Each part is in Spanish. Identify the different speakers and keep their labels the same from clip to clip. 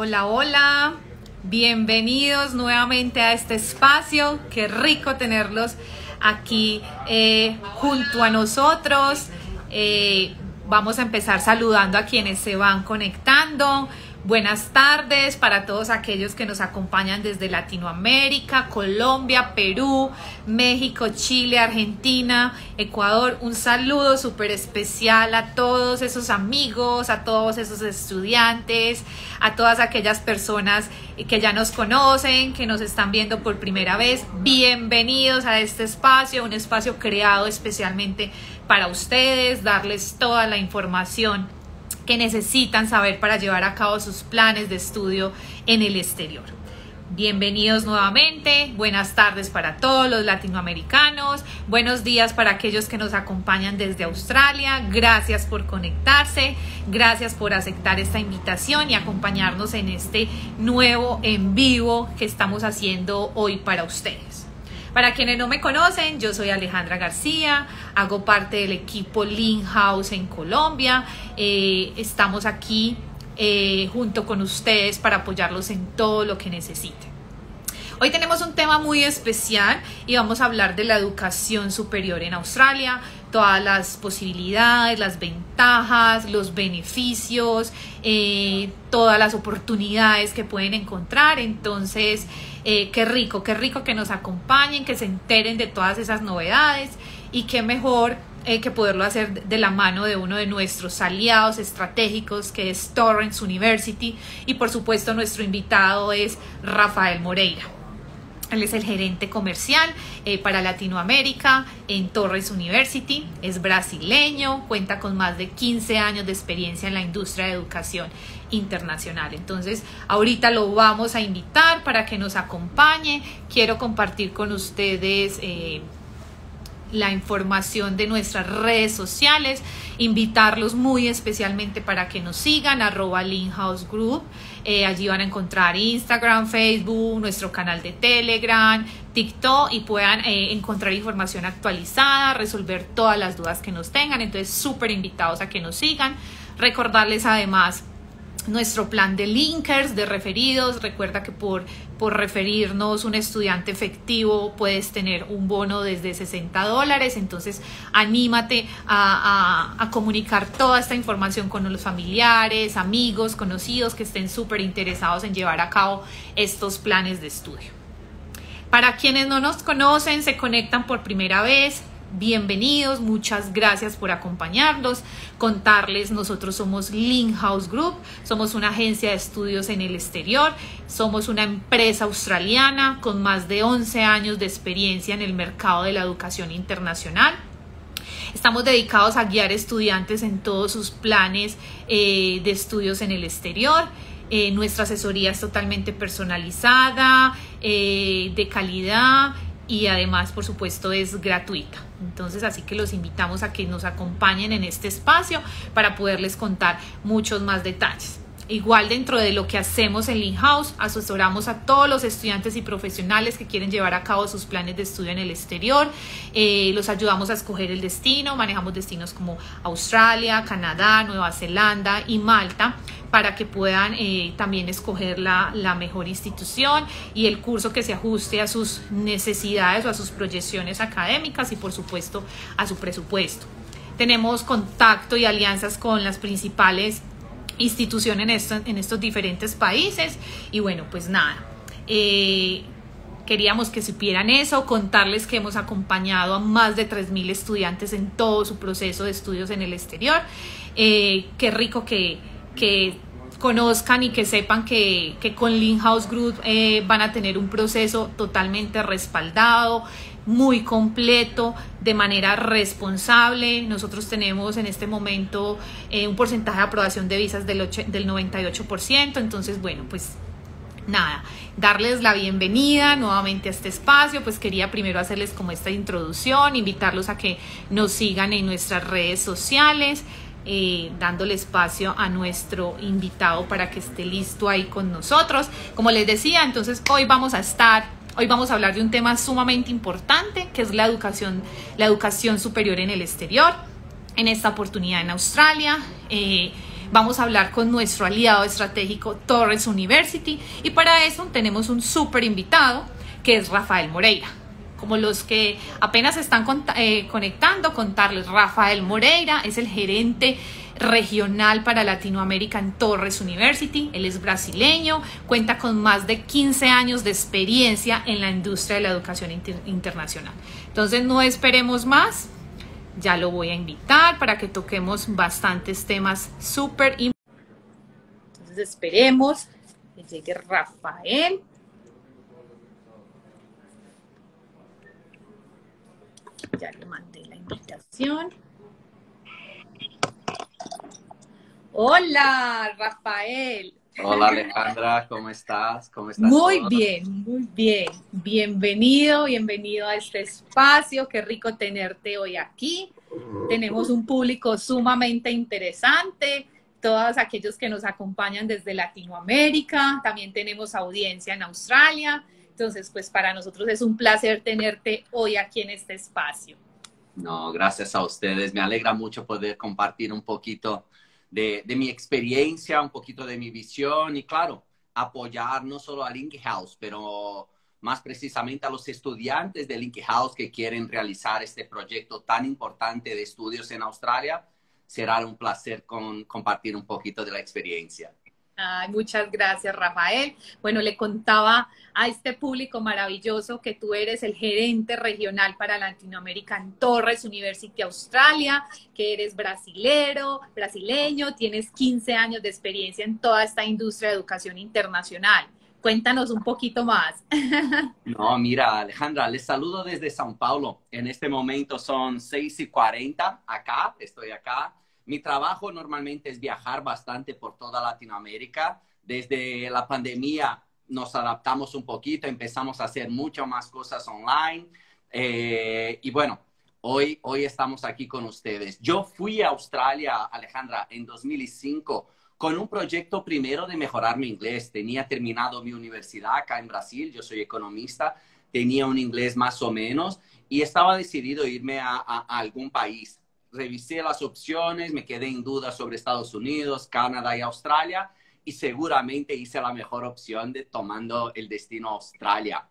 Speaker 1: Hola, hola. Bienvenidos nuevamente a este espacio. Qué rico tenerlos aquí eh, junto a nosotros. Eh, vamos a empezar saludando a quienes se van conectando. Buenas tardes para todos aquellos que nos acompañan desde Latinoamérica, Colombia, Perú, México, Chile, Argentina, Ecuador. Un saludo súper especial a todos esos amigos, a todos esos estudiantes, a todas aquellas personas que ya nos conocen, que nos están viendo por primera vez. Bienvenidos a este espacio, un espacio creado especialmente para ustedes, darles toda la información que necesitan saber para llevar a cabo sus planes de estudio en el exterior. Bienvenidos nuevamente, buenas tardes para todos los latinoamericanos, buenos días para aquellos que nos acompañan desde Australia, gracias por conectarse, gracias por aceptar esta invitación y acompañarnos en este nuevo en vivo que estamos haciendo hoy para ustedes. Para quienes no me conocen, yo soy Alejandra García, hago parte del equipo Lean House en Colombia. Eh, estamos aquí eh, junto con ustedes para apoyarlos en todo lo que necesiten. Hoy tenemos un tema muy especial y vamos a hablar de la educación superior en Australia, todas las posibilidades, las ventajas, los beneficios, eh, todas las oportunidades que pueden encontrar. Entonces, eh, qué rico, qué rico que nos acompañen, que se enteren de todas esas novedades y qué mejor eh, que poderlo hacer de la mano de uno de nuestros aliados estratégicos que es Torrance University y por supuesto nuestro invitado es Rafael Moreira. Él es el gerente comercial eh, para Latinoamérica en Torres University, es brasileño, cuenta con más de 15 años de experiencia en la industria de educación internacional. Entonces, ahorita lo vamos a invitar para que nos acompañe. Quiero compartir con ustedes eh, la información de nuestras redes sociales, invitarlos muy especialmente para que nos sigan, arroba House Group. Eh, allí van a encontrar Instagram, Facebook, nuestro canal de Telegram, TikTok y puedan eh, encontrar información actualizada, resolver todas las dudas que nos tengan. Entonces, súper invitados a que nos sigan. Recordarles además nuestro plan de linkers, de referidos. Recuerda que por, por referirnos un estudiante efectivo puedes tener un bono desde 60 dólares. Entonces, anímate a, a, a comunicar toda esta información con los familiares, amigos, conocidos que estén súper interesados en llevar a cabo estos planes de estudio. Para quienes no nos conocen, se conectan por primera vez, bienvenidos, muchas gracias por acompañarnos. Contarles, nosotros somos Lean House Group, somos una agencia de estudios en el exterior, somos una empresa australiana con más de 11 años de experiencia en el mercado de la educación internacional. Estamos dedicados a guiar estudiantes en todos sus planes eh, de estudios en el exterior. Eh, nuestra asesoría es totalmente personalizada, eh, de calidad y además, por supuesto, es gratuita. Entonces, así que los invitamos a que nos acompañen en este espacio para poderles contar muchos más detalles. Igual dentro de lo que hacemos en Lean House, asesoramos a todos los estudiantes y profesionales que quieren llevar a cabo sus planes de estudio en el exterior. Eh, los ayudamos a escoger el destino, manejamos destinos como Australia, Canadá, Nueva Zelanda y Malta para que puedan eh, también escoger la, la, mejor institución y el curso que se ajuste a sus necesidades o a sus proyecciones académicas y por supuesto a su presupuesto. Tenemos contacto y alianzas con las principales instituciones en, esto, en estos diferentes países y bueno, pues nada. Eh, queríamos que supieran eso, contarles que hemos acompañado a más de 3.000 estudiantes en todo su proceso de estudios en el exterior. Eh, qué rico que, que conozcan y que sepan que, que con Lean Group eh, van a tener un proceso totalmente respaldado, muy completo, de manera responsable. Nosotros tenemos en este momento eh, un porcentaje de aprobación de visas del, del 98%. Entonces, bueno, pues nada, darles la bienvenida nuevamente a este espacio, pues quería primero hacerles como esta introducción, invitarlos a que nos sigan en nuestras redes sociales, eh, dándole espacio a nuestro invitado para que esté listo ahí con nosotros. Como les decía, entonces hoy vamos a estar, hoy vamos a hablar de un tema sumamente importante, que es la educación, la educación superior en el exterior. En esta oportunidad en Australia. Eh, Vamos a hablar con nuestro aliado estratégico Torres University y para eso tenemos un súper invitado que es Rafael Moreira. Como los que apenas están eh, conectando, contarles, Rafael Moreira es el gerente regional para Latinoamérica en Torres University. Él es brasileño, cuenta con más de 15 años de experiencia en la industria de la educación internacional. Entonces no esperemos más, ya lo voy a invitar para que toquemos bastantes temas súper importantes. Entonces esperemos que llegue Rafael. Ya le mandé la invitación. Hola, Rafael.
Speaker 2: Hola Alejandra, ¿cómo estás? ¿Cómo estás?
Speaker 1: Muy bien, muy bien. Bienvenido, bienvenido a este espacio. Qué rico tenerte hoy aquí. Tenemos un público sumamente interesante. Todos aquellos que nos acompañan desde Latinoamérica. También tenemos audiencia en Australia. Entonces, pues para nosotros es un placer tenerte hoy aquí en este espacio.
Speaker 2: No, gracias a ustedes. Me alegra mucho poder compartir un poquito de, mi experiencia, un poquito de mi visión y claro, apoyar no solo a Link House, pero más precisamente a los estudiantes de Link House que quieren realizar este proyecto tan importante de estudios en Australia. Será un placer compartir un poquito de la experiencia
Speaker 1: muchas gracias, Rafael. Bueno, le contaba a este público maravilloso que tú eres el gerente regional para Latinoamérica en Torres University Australia, que eres brasilero, brasileño, tienes 15 años de experiencia en toda esta industria de educación internacional. Cuéntanos un poquito más.
Speaker 2: No, mira, Alejandra, les saludo desde São Paulo. En este momento son 6 y 40 acá, estoy acá. Mi trabajo normalmente es viajar bastante por toda Latinoamérica. Desde la pandemia nos adaptamos un poquito, empezamos a hacer muchas más cosas online. Eh, y bueno, hoy, hoy estamos aquí con ustedes. Yo fui a Australia, Alejandra, en 2005 con un proyecto primero de mejorar mi inglés. Tenía terminado mi universidad acá en Brasil, yo soy economista, tenía un inglés más o menos y estaba decidido irme a algún país revisé las opciones, me quedé en duda sobre Estados Unidos, Canadá y Australia y seguramente hice la mejor opción de tomando el destino Australia.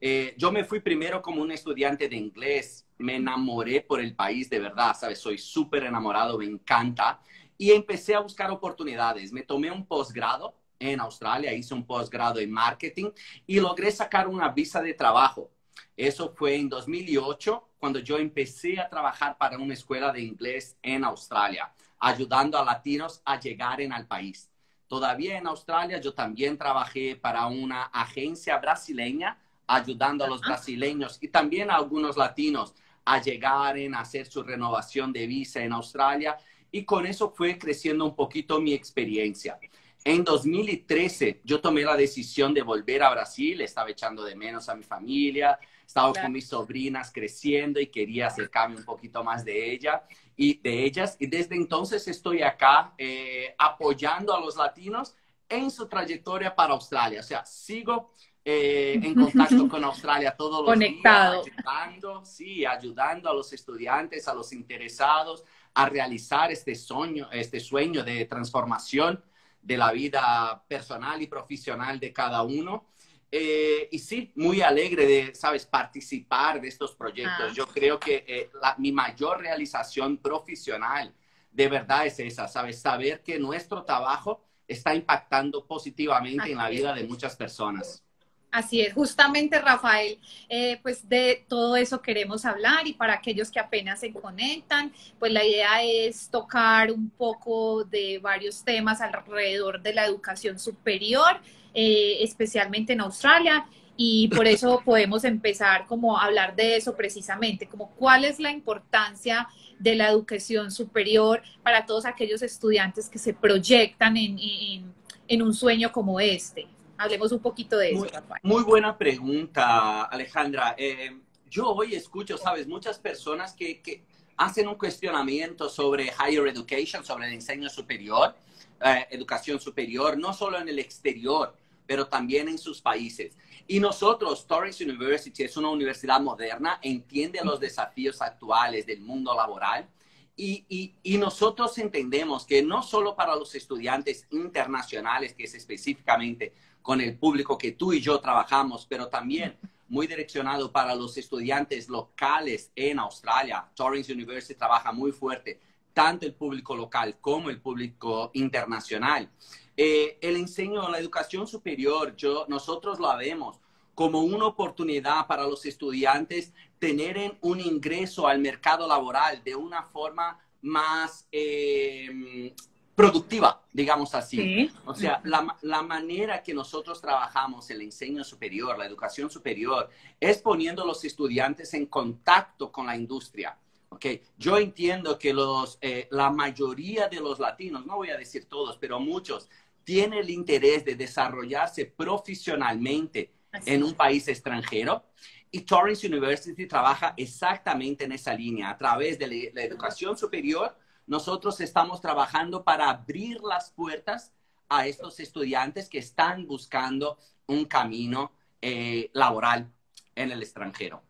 Speaker 2: Eh, yo me fui primero como un estudiante de inglés, me enamoré por el país de verdad, ¿sabes? Soy súper enamorado, me encanta. Y empecé a buscar oportunidades. Me tomé un posgrado en Australia, hice un posgrado en marketing y logré sacar una visa de trabajo. Eso fue en 2008 cuando yo empecé a trabajar para una escuela de inglés en Australia, ayudando a latinos a llegar en al país. Todavía en Australia yo también trabajé para una agencia brasileña, ayudando a los brasileños y también a algunos latinos a llegar en hacer su renovación de visa en Australia y con eso fue creciendo un poquito mi experiencia. En 2013 yo tomé la decisión de volver a Brasil, estaba echando de menos a mi familia, estaba con mis sobrinas creciendo y quería acercarme un poquito más de ella y de ellas. Y desde entonces estoy acá eh, apoyando a los latinos en su trayectoria para Australia. O sea, sigo eh, en contacto con Australia todos los
Speaker 1: Conectado.
Speaker 2: días, ayudando, sí, ayudando a los estudiantes, a los interesados a realizar este sueño, este sueño de transformación de la vida personal y profesional de cada uno. Eh, y sí, muy alegre de, sabes, participar de estos proyectos. Ah. Yo creo que eh, mi mayor realización profesional de verdad es esa, sabes, saber que nuestro trabajo está impactando positivamente en la vida de muchas personas.
Speaker 1: Así es, justamente Rafael, eh, pues de todo eso queremos hablar y para aquellos que apenas se conectan, pues la idea es tocar un poco de varios temas alrededor de la educación superior, eh, especialmente en Australia y por eso podemos empezar como a hablar de eso precisamente, como cuál es la importancia de la educación superior para todos aquellos estudiantes que se proyectan en, en un sueño como este. Hablemos un poquito de eso,
Speaker 2: muy, buena pregunta, Alejandra. Eh, yo hoy escucho, sabes, muchas personas que, que, hacen un cuestionamiento sobre higher education, sobre el enseño superior, eh, educación superior, no solo en el exterior, pero también en sus países. Y nosotros, Torres University es una universidad moderna, entiende los desafíos actuales del mundo laboral Y, y, nosotros entendemos que no solo para los estudiantes internacionales, que es específicamente con el público que tú y yo trabajamos, pero también muy direccionado para los estudiantes locales en Australia. Torrens University trabaja muy fuerte, tanto el público local como el público internacional. Eh, el enseño, la educación superior, yo, nosotros lo vemos como una oportunidad para los estudiantes tener un ingreso al mercado laboral de una forma más eh, productiva, digamos así. O sea, la, la, manera que nosotros trabajamos el enseño superior, la educación superior, es poniendo a los estudiantes en contacto con la industria. Okay. Yo entiendo que los, eh, la mayoría de los latinos, no voy a decir todos, pero muchos, tienen el interés de desarrollarse profesionalmente en un país extranjero. Y Torrance University trabaja exactamente en esa línea, a través de la educación superior nosotros estamos trabajando para abrir las puertas a estos estudiantes que están buscando un camino eh, laboral en el extranjero.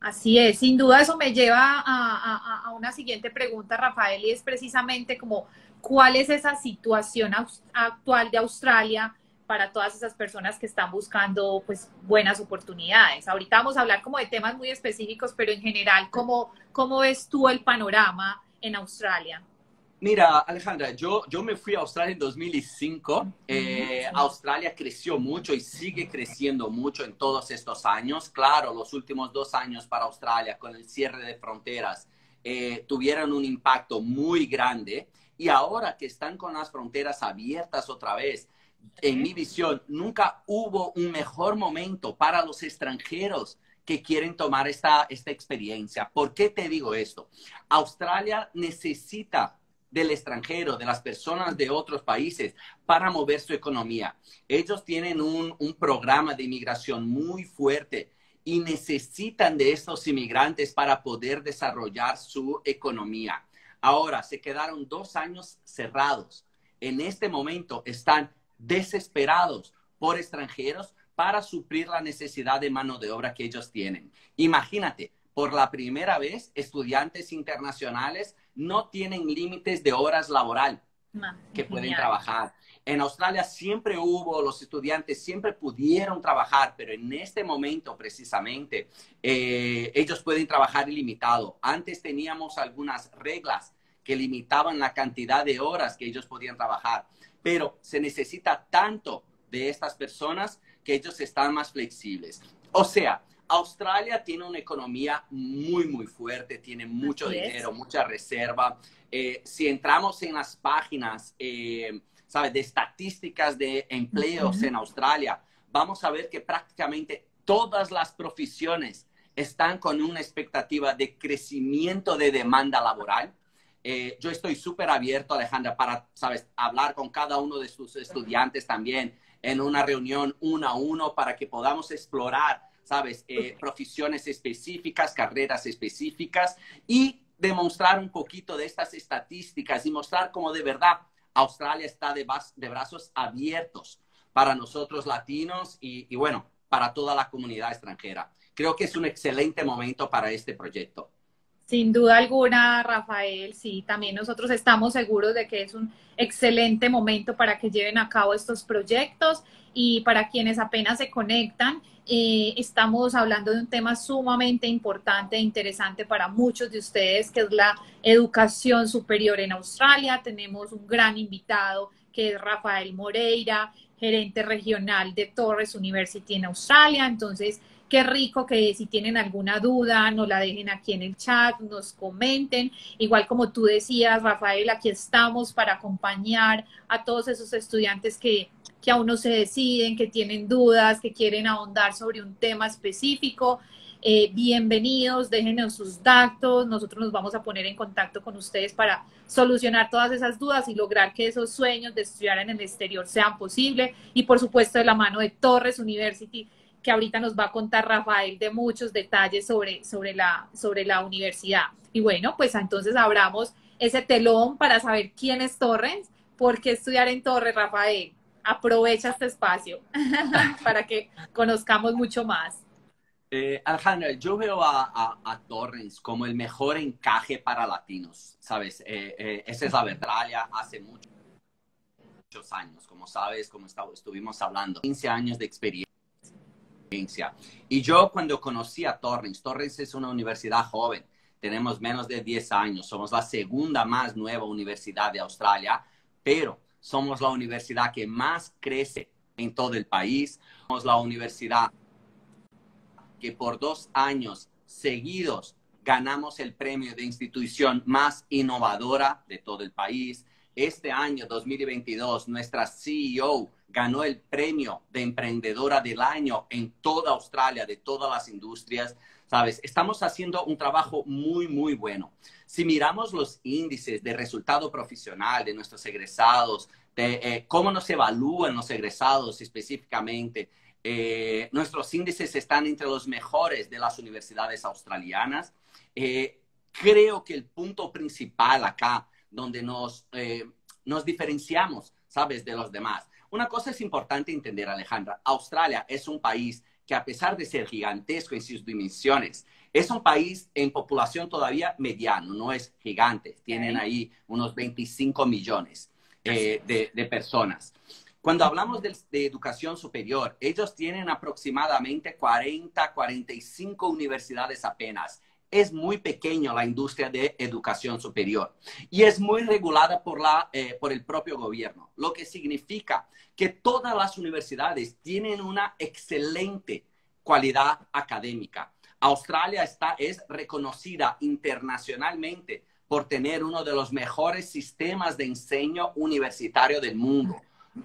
Speaker 1: Así es, sin duda eso me lleva a, una siguiente pregunta, Rafael, y es precisamente como, ¿cuál es esa situación actual de Australia para todas esas personas que están buscando pues buenas oportunidades? Ahorita vamos a hablar como de temas muy específicos, pero en general, ¿cómo, cómo ves tú el panorama en Australia?
Speaker 2: Mira, Alejandra, yo, yo me fui a Australia en 2005. Eh, Australia creció mucho y sigue creciendo mucho en todos estos años. Claro, los últimos dos años para Australia con el cierre de fronteras eh, tuvieron un impacto muy grande. Y ahora que están con las fronteras abiertas otra vez, en mi visión, nunca hubo un mejor momento para los extranjeros que quieren tomar esta, esta experiencia. ¿Por qué te digo esto? Australia necesita del extranjero, de las personas de otros países para mover su economía. Ellos tienen un, un programa de inmigración muy fuerte y necesitan de estos inmigrantes para poder desarrollar su economía. Ahora, se quedaron dos años cerrados. En este momento están desesperados por extranjeros para suplir la necesidad de mano de obra que ellos tienen. Imagínate, por la primera vez, estudiantes internacionales no tienen límites de horas laboral que pueden trabajar. En Australia siempre hubo, los estudiantes siempre pudieron trabajar, pero en este momento precisamente eh, ellos pueden trabajar ilimitado. Antes teníamos algunas reglas que limitaban la cantidad de horas que ellos podían trabajar, pero se necesita tanto de estas personas que ellos están más flexibles. O sea, Australia tiene una economía muy, muy fuerte, tiene mucho dinero, mucha reserva. Eh, si entramos en las páginas, eh, ¿sabes?, de estadísticas de empleos en Australia, vamos a ver que prácticamente todas las profesiones están con una expectativa de crecimiento de demanda laboral. Eh, yo estoy súper abierto, Alejandra, para, ¿sabes?, hablar con cada uno de sus estudiantes también en una reunión uno a uno para que podamos explorar, ¿sabes? Eh, profesiones específicas, carreras específicas y demostrar un poquito de estas estadísticas y mostrar cómo de verdad Australia está de, de brazos abiertos para nosotros latinos y, y bueno, para toda la comunidad extranjera. Creo que es un excelente momento para este proyecto.
Speaker 1: Sin duda alguna, Rafael, sí, también nosotros estamos seguros de que es un excelente momento para que lleven a cabo estos proyectos y para quienes apenas se conectan, eh, estamos hablando de un tema sumamente importante e interesante para muchos de ustedes, que es la educación superior en Australia. Tenemos un gran invitado que es Rafael Moreira, gerente regional de Torres University en Australia. Entonces, Qué rico que si tienen alguna duda, nos la dejen aquí en el chat, nos comenten. Igual como tú decías, Rafael, aquí estamos para acompañar a todos esos estudiantes que, que aún no se deciden, que tienen dudas, que quieren ahondar sobre un tema específico. Eh, bienvenidos, déjenos sus datos, nosotros nos vamos a poner en contacto con ustedes para solucionar todas esas dudas y lograr que esos sueños de estudiar en el exterior sean posibles y por supuesto de la mano de Torres University que ahorita nos va a contar Rafael de muchos detalles sobre, sobre, la, sobre la universidad. Y bueno, pues entonces abramos ese telón para saber quién es Torres, por qué estudiar en Torres, Rafael. Aprovecha este espacio para que conozcamos mucho más.
Speaker 2: Eh, Alejandra, yo veo a, a, Torrens como el mejor encaje para latinos, ¿sabes? Eh, eh, esa es la verdad, ya hace muchos años, como sabes, como estuvimos hablando, 15 años de experiencia. Y yo cuando conocí a Torrens, Torrens es una universidad joven, tenemos menos de 10 años, somos la segunda más nueva universidad de Australia, pero somos la universidad que más crece en todo el país, somos la universidad que por dos años seguidos ganamos el premio de institución más innovadora de todo el país. Este año 2022, nuestra CEO ganó el premio de emprendedora del año en toda Australia, de todas las industrias. Sabes, estamos haciendo un trabajo muy, muy bueno. Si miramos los índices de resultado profesional de nuestros egresados, de eh, cómo nos evalúan los egresados específicamente, eh, nuestros índices están entre los mejores de las universidades australianas. Eh, creo que el punto principal acá, donde nos, eh, nos diferenciamos, ¿sabes?, de los demás. Una cosa es importante entender, Alejandra. Australia es un país que a pesar de ser gigantesco en sus dimensiones, es un país en población todavía mediano, no es gigante. Tienen ahí unos 25 millones de, de personas. Cuando hablamos de, educación superior, ellos tienen aproximadamente 40, 45 universidades apenas. Es muy pequeño la industria de educación superior y es muy regulada por, la, eh, por el propio gobierno, lo que significa que todas las universidades tienen una excelente calidad académica. Australia está, es reconocida internacionalmente por tener uno de los mejores sistemas de enseño universitario del mundo.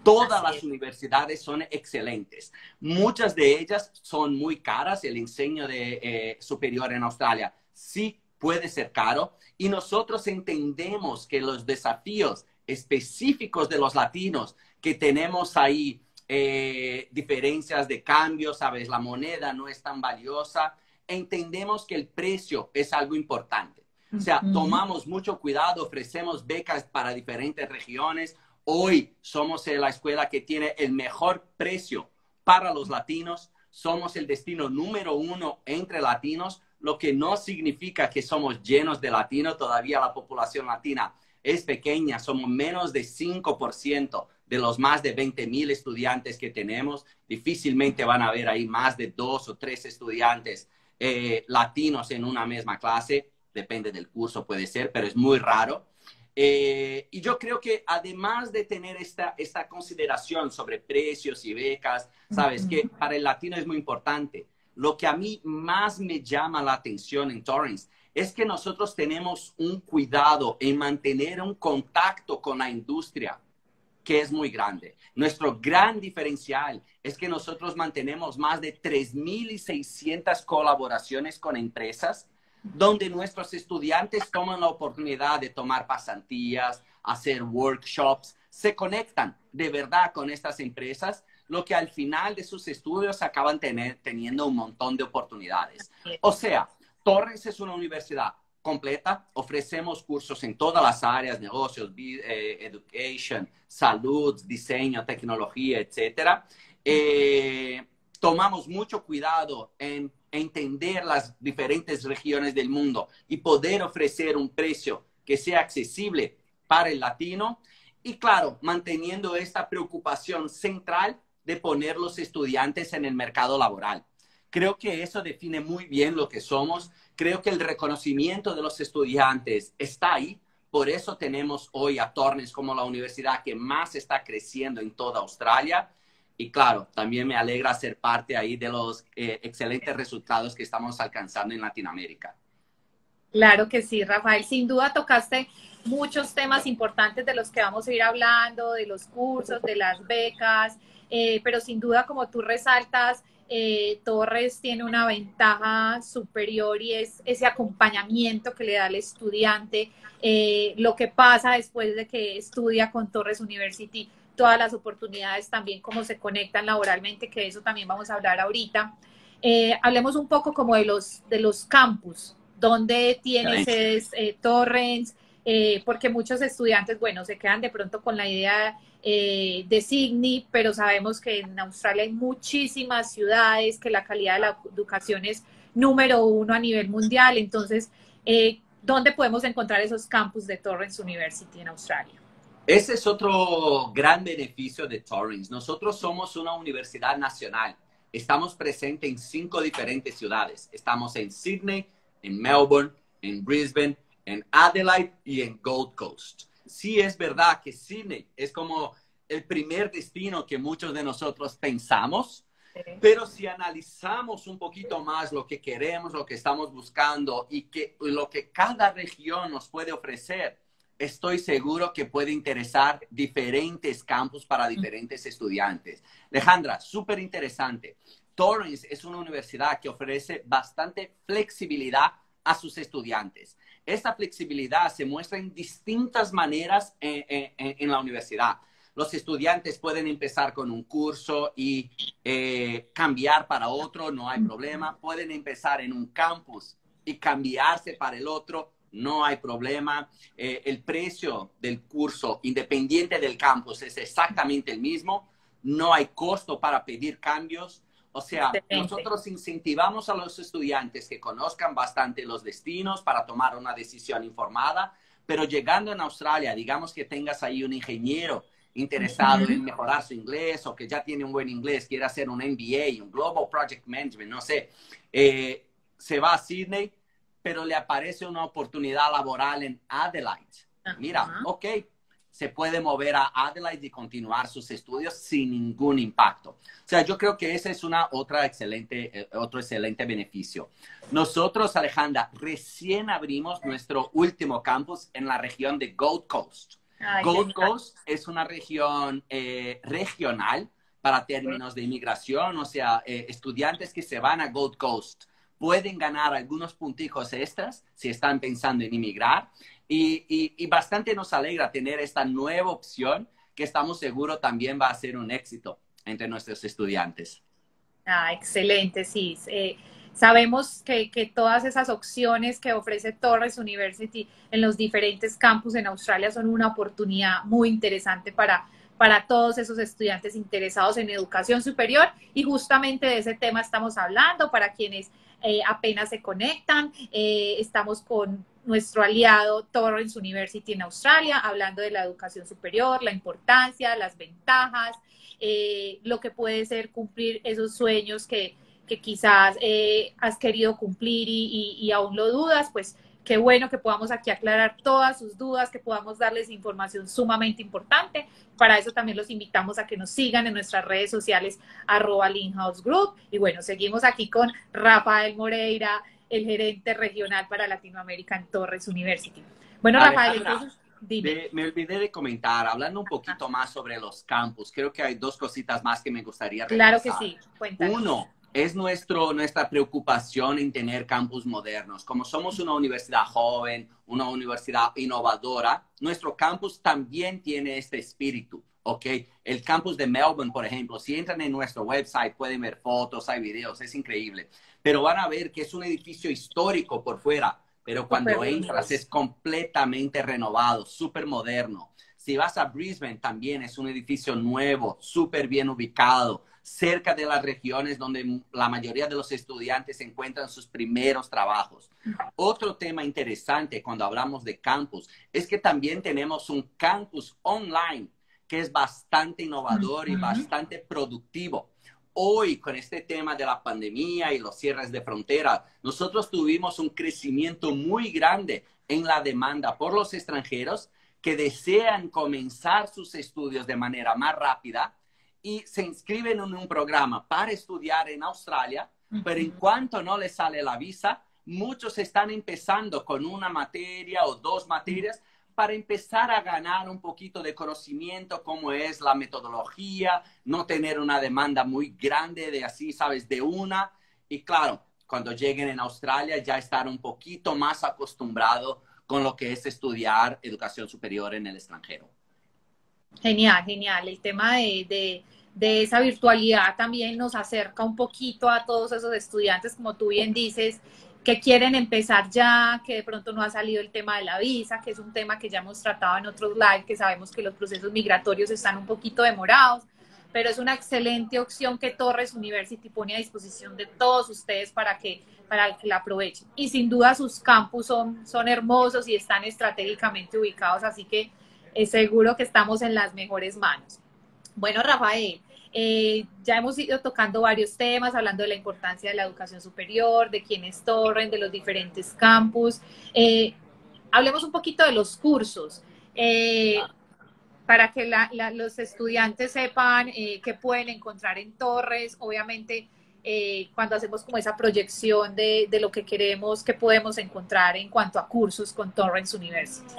Speaker 2: Todas las universidades son excelentes. Muchas de ellas son muy caras. El enseño de, eh, superior en Australia sí puede ser caro. Y nosotros entendemos que los desafíos específicos de los latinos que tenemos ahí, eh, diferencias de cambio, sabes, la moneda no es tan valiosa, entendemos que el precio es algo importante. O sea, tomamos mucho cuidado, ofrecemos becas para diferentes regiones, Hoy somos la escuela que tiene el mejor precio para los latinos. Somos el destino número uno entre latinos, lo que no significa que somos llenos de latinos. Todavía la población latina es pequeña. Somos menos de 5% de los más de 20 mil estudiantes que tenemos. Difícilmente van a haber ahí más de dos o tres estudiantes eh, latinos en una misma clase. Depende del curso, puede ser, pero es muy raro. Eh, y yo creo que además de tener esta, esta consideración sobre precios y becas, sabes que para el latino es muy importante. Lo que a mí más me llama la atención en Torrance es que nosotros tenemos un cuidado en mantener un contacto con la industria que es muy grande. Nuestro gran diferencial es que nosotros mantenemos más de 3.600 colaboraciones con empresas donde nuestros estudiantes toman la oportunidad de tomar pasantías, hacer workshops, se conectan de verdad con estas empresas, lo que al final de sus estudios acaban teniendo un montón de oportunidades. O sea, Torres es una universidad completa, ofrecemos cursos en todas las áreas, negocios, eh, education, salud, diseño, tecnología, etc. Eh, tomamos mucho cuidado en entender las diferentes regiones del mundo y poder ofrecer un precio que sea accesible para el latino. Y claro, manteniendo esta preocupación central de poner los estudiantes en el mercado laboral. Creo que eso define muy bien lo que somos. Creo que el reconocimiento de los estudiantes está ahí. Por eso tenemos hoy a Tornes como la universidad que más está creciendo en toda Australia y claro, también me alegra ser parte ahí de los eh, excelentes resultados que estamos alcanzando en Latinoamérica.
Speaker 1: Claro que sí, Rafael. Sin duda tocaste muchos temas importantes de los que vamos a ir hablando, de los cursos, de las becas, eh, pero sin duda, como tú resaltas, eh, Torres tiene una ventaja superior y es ese acompañamiento que le da al estudiante, lo que pasa después de que estudia con Torres University todas las oportunidades también, cómo se conectan laboralmente, que de eso también vamos a hablar ahorita. Eh, hablemos un poco como de los, de los campus, donde tienes eh, Torrens, eh, porque muchos estudiantes, bueno, se quedan de pronto con la idea eh, de Sydney, pero sabemos que en Australia hay muchísimas ciudades, que la calidad de la educación es número uno a nivel mundial. Entonces, eh, ¿dónde podemos encontrar esos campus de Torrens University en Australia?
Speaker 2: Ese es otro gran beneficio de Torrens. Nosotros somos una universidad nacional. Estamos presentes en cinco diferentes ciudades. Estamos en Sydney, en Melbourne, en Brisbane, en Adelaide y en Gold Coast. Sí es verdad que Sydney es como el primer destino que muchos de nosotros pensamos, pero si analizamos un poquito más lo que queremos, lo que estamos buscando y que, lo que cada región nos puede ofrecer, estoy seguro que puede interesar diferentes campus para diferentes estudiantes. Alejandra, súper interesante. Torrens es una universidad que ofrece bastante flexibilidad a sus estudiantes. Esta flexibilidad se muestra en distintas maneras en, la universidad. Los estudiantes pueden empezar con un curso y eh, cambiar para otro, no hay problema. Pueden empezar en un campus y cambiarse para el otro, no hay problema. Eh, el precio del curso, independiente del campus, es exactamente el mismo. No hay costo para pedir cambios. O sea, nosotros incentivamos a los estudiantes que conozcan bastante los destinos para tomar una decisión informada, pero llegando en Australia, digamos que tengas ahí un ingeniero interesado en mejorar su inglés o que ya tiene un buen inglés, quiere hacer un MBA, un Global Project Management, no sé, eh, se va a Sydney, pero le aparece una oportunidad laboral en Adelaide. Mira, ok, se puede mover a Adelaide y continuar sus estudios sin ningún impacto. O sea, yo creo que ese es una otra excelente, eh, otro excelente beneficio. Nosotros, Alejandra, recién abrimos nuestro último campus en la región de Gold Coast. Gold Coast es una región eh, regional para términos de inmigración, o sea, eh, estudiantes que se van a Gold Coast pueden ganar algunos punticos extras si están pensando en inmigrar y, bastante nos alegra tener esta nueva opción que estamos seguros también va a ser un éxito entre nuestros estudiantes.
Speaker 1: Ah, excelente, sí. Eh, sabemos que, que, todas esas opciones que ofrece Torres University en los diferentes campus en Australia son una oportunidad muy interesante para, para todos esos estudiantes interesados en educación superior y justamente de ese tema estamos hablando para quienes eh, apenas se conectan. Eh, estamos con nuestro aliado Torrens University en Australia, hablando de la educación superior, la importancia, las ventajas, eh, lo que puede ser cumplir esos sueños que, quizás eh, has querido cumplir y, aún lo dudas, pues qué bueno que podamos aquí aclarar todas sus dudas, que podamos darles información sumamente importante. Para eso también los invitamos a que nos sigan en nuestras redes sociales, arroba House Group. Y bueno, seguimos aquí con Rafael Moreira, el gerente regional para Latinoamérica en Torres University. Bueno, Rafael, entonces,
Speaker 2: dime. me olvidé de comentar, hablando un poquito más sobre los campus, creo que hay dos cositas más que me gustaría
Speaker 1: Claro que sí, cuéntanos.
Speaker 2: Uno, es nuestro, nuestra preocupación en tener campus modernos. Como somos una universidad joven, una universidad innovadora, nuestro campus también tiene este espíritu. ¿ok? El campus de Melbourne, por ejemplo, si entran en nuestro website pueden ver fotos, hay videos, es increíble pero van a ver que es un edificio histórico por fuera, pero cuando entras es completamente renovado, súper moderno. Si vas a Brisbane, también es un edificio nuevo, súper bien ubicado, cerca de las regiones donde la mayoría de los estudiantes encuentran sus primeros trabajos. Otro tema interesante cuando hablamos de campus es que también tenemos un campus online que es bastante innovador y bastante productivo hoy con este tema de la pandemia y los cierres de frontera, nosotros tuvimos un crecimiento muy grande en la demanda por los extranjeros que desean comenzar sus estudios de manera más rápida y se inscriben en un programa para estudiar en Australia, pero en cuanto no les sale la visa, muchos están empezando con una materia o dos materias para empezar a ganar un poquito de conocimiento cómo es la metodología, no tener una demanda muy grande de así, sabes, de una. Y claro, cuando lleguen en Australia ya estar un poquito más acostumbrado con lo que es estudiar educación superior en el extranjero.
Speaker 1: Genial, genial. El tema de, de esa virtualidad también nos acerca un poquito a todos esos estudiantes, como tú bien dices, que quieren empezar ya, que de pronto no ha salido el tema de la visa, que es un tema que ya hemos tratado en otros live, que sabemos que los procesos migratorios están un poquito demorados, pero es una excelente opción que Torres University pone a disposición de todos ustedes para que, para que la aprovechen. Y sin duda sus campus son, son hermosos y están estratégicamente ubicados, así que es seguro que estamos en las mejores manos. Bueno, Rafael, eh, ya hemos ido tocando varios temas, hablando de la importancia de la educación superior, de quiénes torren, de los diferentes campus. Eh, hablemos un poquito de los cursos, eh, para que los estudiantes sepan qué pueden encontrar en Torres. Obviamente, cuando hacemos como esa proyección de, de, lo que queremos, qué podemos encontrar en cuanto a cursos con Torrens University.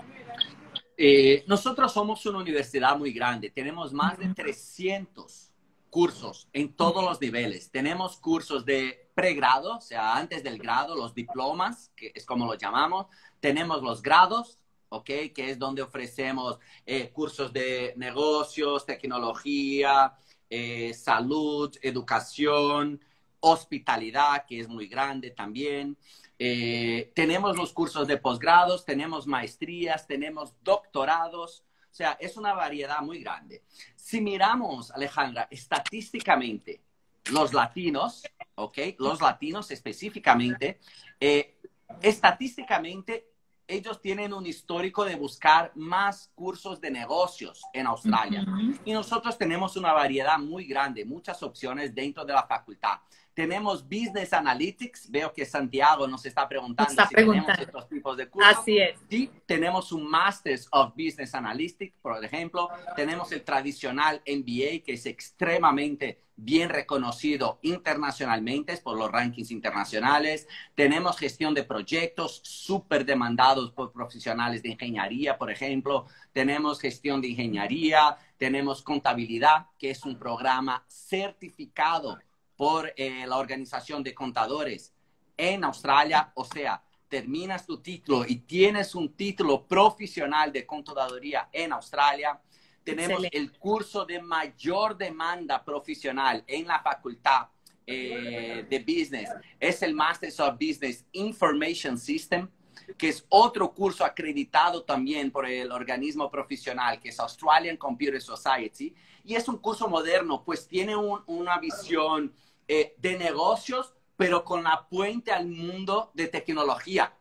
Speaker 2: Nosotros somos una universidad muy grande, tenemos más de 300 cursos en todos los niveles. Tenemos cursos de pregrado, o sea, antes del grado, los diplomas, que es como lo llamamos. Tenemos los grados, ¿ok? Que es donde ofrecemos eh, cursos de negocios, tecnología, eh, salud, educación, hospitalidad, que es muy grande también. Eh, tenemos los cursos de posgrados, tenemos maestrías, tenemos doctorados. O sea, es una variedad muy grande. Si miramos, Alejandra, estadísticamente, los latinos, ¿ok? Los latinos específicamente, eh, estadísticamente ellos tienen un histórico de buscar más cursos de negocios en Australia. Y nosotros tenemos una variedad muy grande, muchas opciones dentro de la facultad. Tenemos Business Analytics. Veo que Santiago nos está preguntando si tenemos estos tipos de cursos.
Speaker 1: Así es.
Speaker 2: Sí, tenemos un Masters of Business Analytics, por ejemplo. Tenemos el tradicional MBA, que es extremadamente bien reconocido internacionalmente por los rankings internacionales. Tenemos gestión de proyectos súper demandados por profesionales de ingeniería, por ejemplo. Tenemos gestión de ingeniería. Tenemos contabilidad, que es un programa certificado por eh, la Organización de Contadores en Australia. O sea, terminas tu título y tienes un título profesional de contaduría en Australia. Tenemos el curso de mayor demanda profesional en la facultad eh, de Business. Es el Masters of Business Information System, que es otro curso acreditado también por el organismo profesional, que es Australian Computer Society. Y es un curso moderno, pues tiene una visión eh, de negocios, pero con la puente al mundo de tecnología.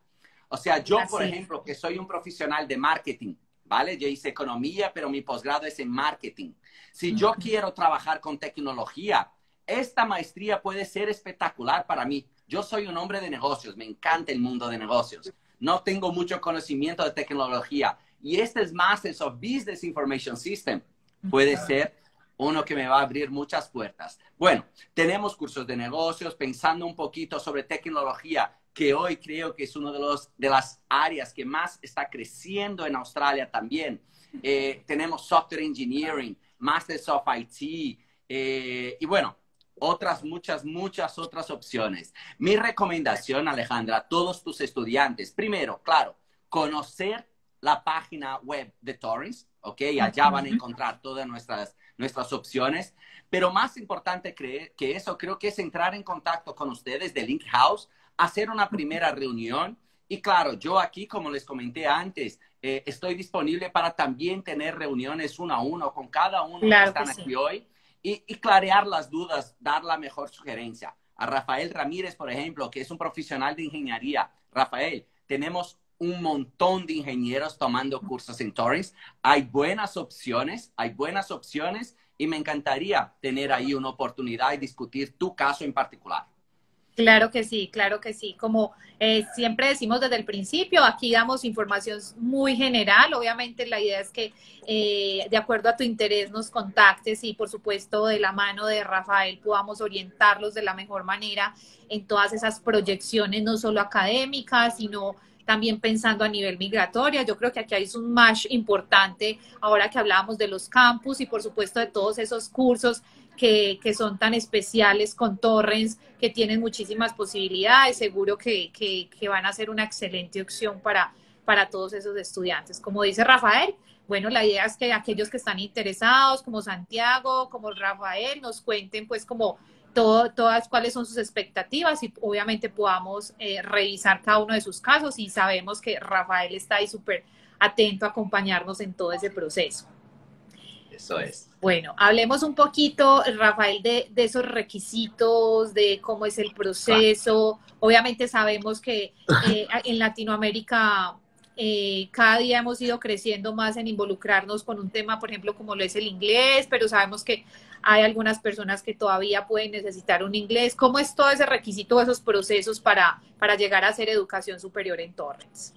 Speaker 2: O sea, yo, por ejemplo, que soy un profesional de marketing, ¿vale? Yo hice economía, pero mi posgrado es en marketing. Si yo quiero trabajar con tecnología, esta maestría puede ser espectacular para mí. Yo soy un hombre de negocios, me encanta el mundo de negocios. No tengo mucho conocimiento de tecnología. Y este es Masters of Business Information System. Puede ser uno que me va a abrir muchas puertas. Bueno, tenemos cursos de negocios, pensando un poquito sobre tecnología, que hoy creo que es una de, los, de las áreas que más está creciendo en Australia también. Eh, tenemos Software Engineering, Masters of IT, eh, y bueno, otras, muchas, muchas otras opciones. Mi recomendación, Alejandra, a todos tus estudiantes, primero, claro, conocer la página web de Torrens, ¿ok? Allá van a encontrar todas nuestras nuestras opciones. Pero más importante que eso, creo que es entrar en contacto con ustedes de Link House, hacer una primera reunión. Y claro, yo aquí, como les comenté antes, eh, estoy disponible para también tener reuniones uno a uno con cada uno que están aquí hoy y, y clarear las dudas, dar la mejor sugerencia. A Rafael Ramírez, por ejemplo, que es un profesional de ingeniería. Rafael, tenemos un montón de ingenieros tomando cursos en Torrens. Hay buenas opciones, hay buenas opciones y me encantaría tener ahí una oportunidad y discutir tu caso en particular.
Speaker 1: Claro que sí, claro que sí. Como eh, siempre decimos desde el principio, aquí damos información muy general. Obviamente la idea es que eh, de acuerdo a tu interés nos contactes y por supuesto de la mano de Rafael podamos orientarlos de la mejor manera en todas esas proyecciones, no solo académicas, sino también pensando a nivel migratorio. Yo creo que aquí hay un match importante ahora que hablábamos de los campus y por supuesto de todos esos cursos que, que son tan especiales con Torrens, que tienen muchísimas posibilidades. Seguro que, que, que van a ser una excelente opción para, para todos esos estudiantes. Como dice Rafael, bueno, la idea es que aquellos que están interesados, como Santiago, como Rafael, nos cuenten pues como todo, todas cuáles son sus expectativas y obviamente podamos eh, revisar cada uno de sus casos y sabemos que Rafael está ahí súper atento a acompañarnos en todo ese proceso.
Speaker 2: Eso es.
Speaker 1: Bueno, hablemos un poquito, Rafael, de, de esos requisitos, de cómo es el proceso. Obviamente sabemos que eh, en Latinoamérica eh, cada día hemos ido creciendo más en involucrarnos con un tema, por ejemplo, como lo es el inglés, pero sabemos que hay algunas personas que todavía pueden necesitar un inglés. ¿Cómo es todo ese requisito, esos procesos para, para llegar a hacer educación superior en Torrens?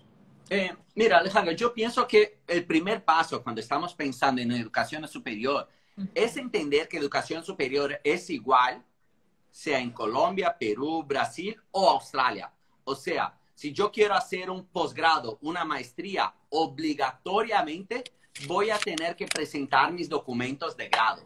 Speaker 2: Eh, mira, Alejandro, yo pienso que el primer paso cuando estamos pensando en educación superior es entender que educación superior es igual, sea en Colombia, Perú, Brasil o Australia. O sea, si yo quiero hacer un posgrado, una maestría, obligatoriamente voy a tener que presentar mis documentos de grado.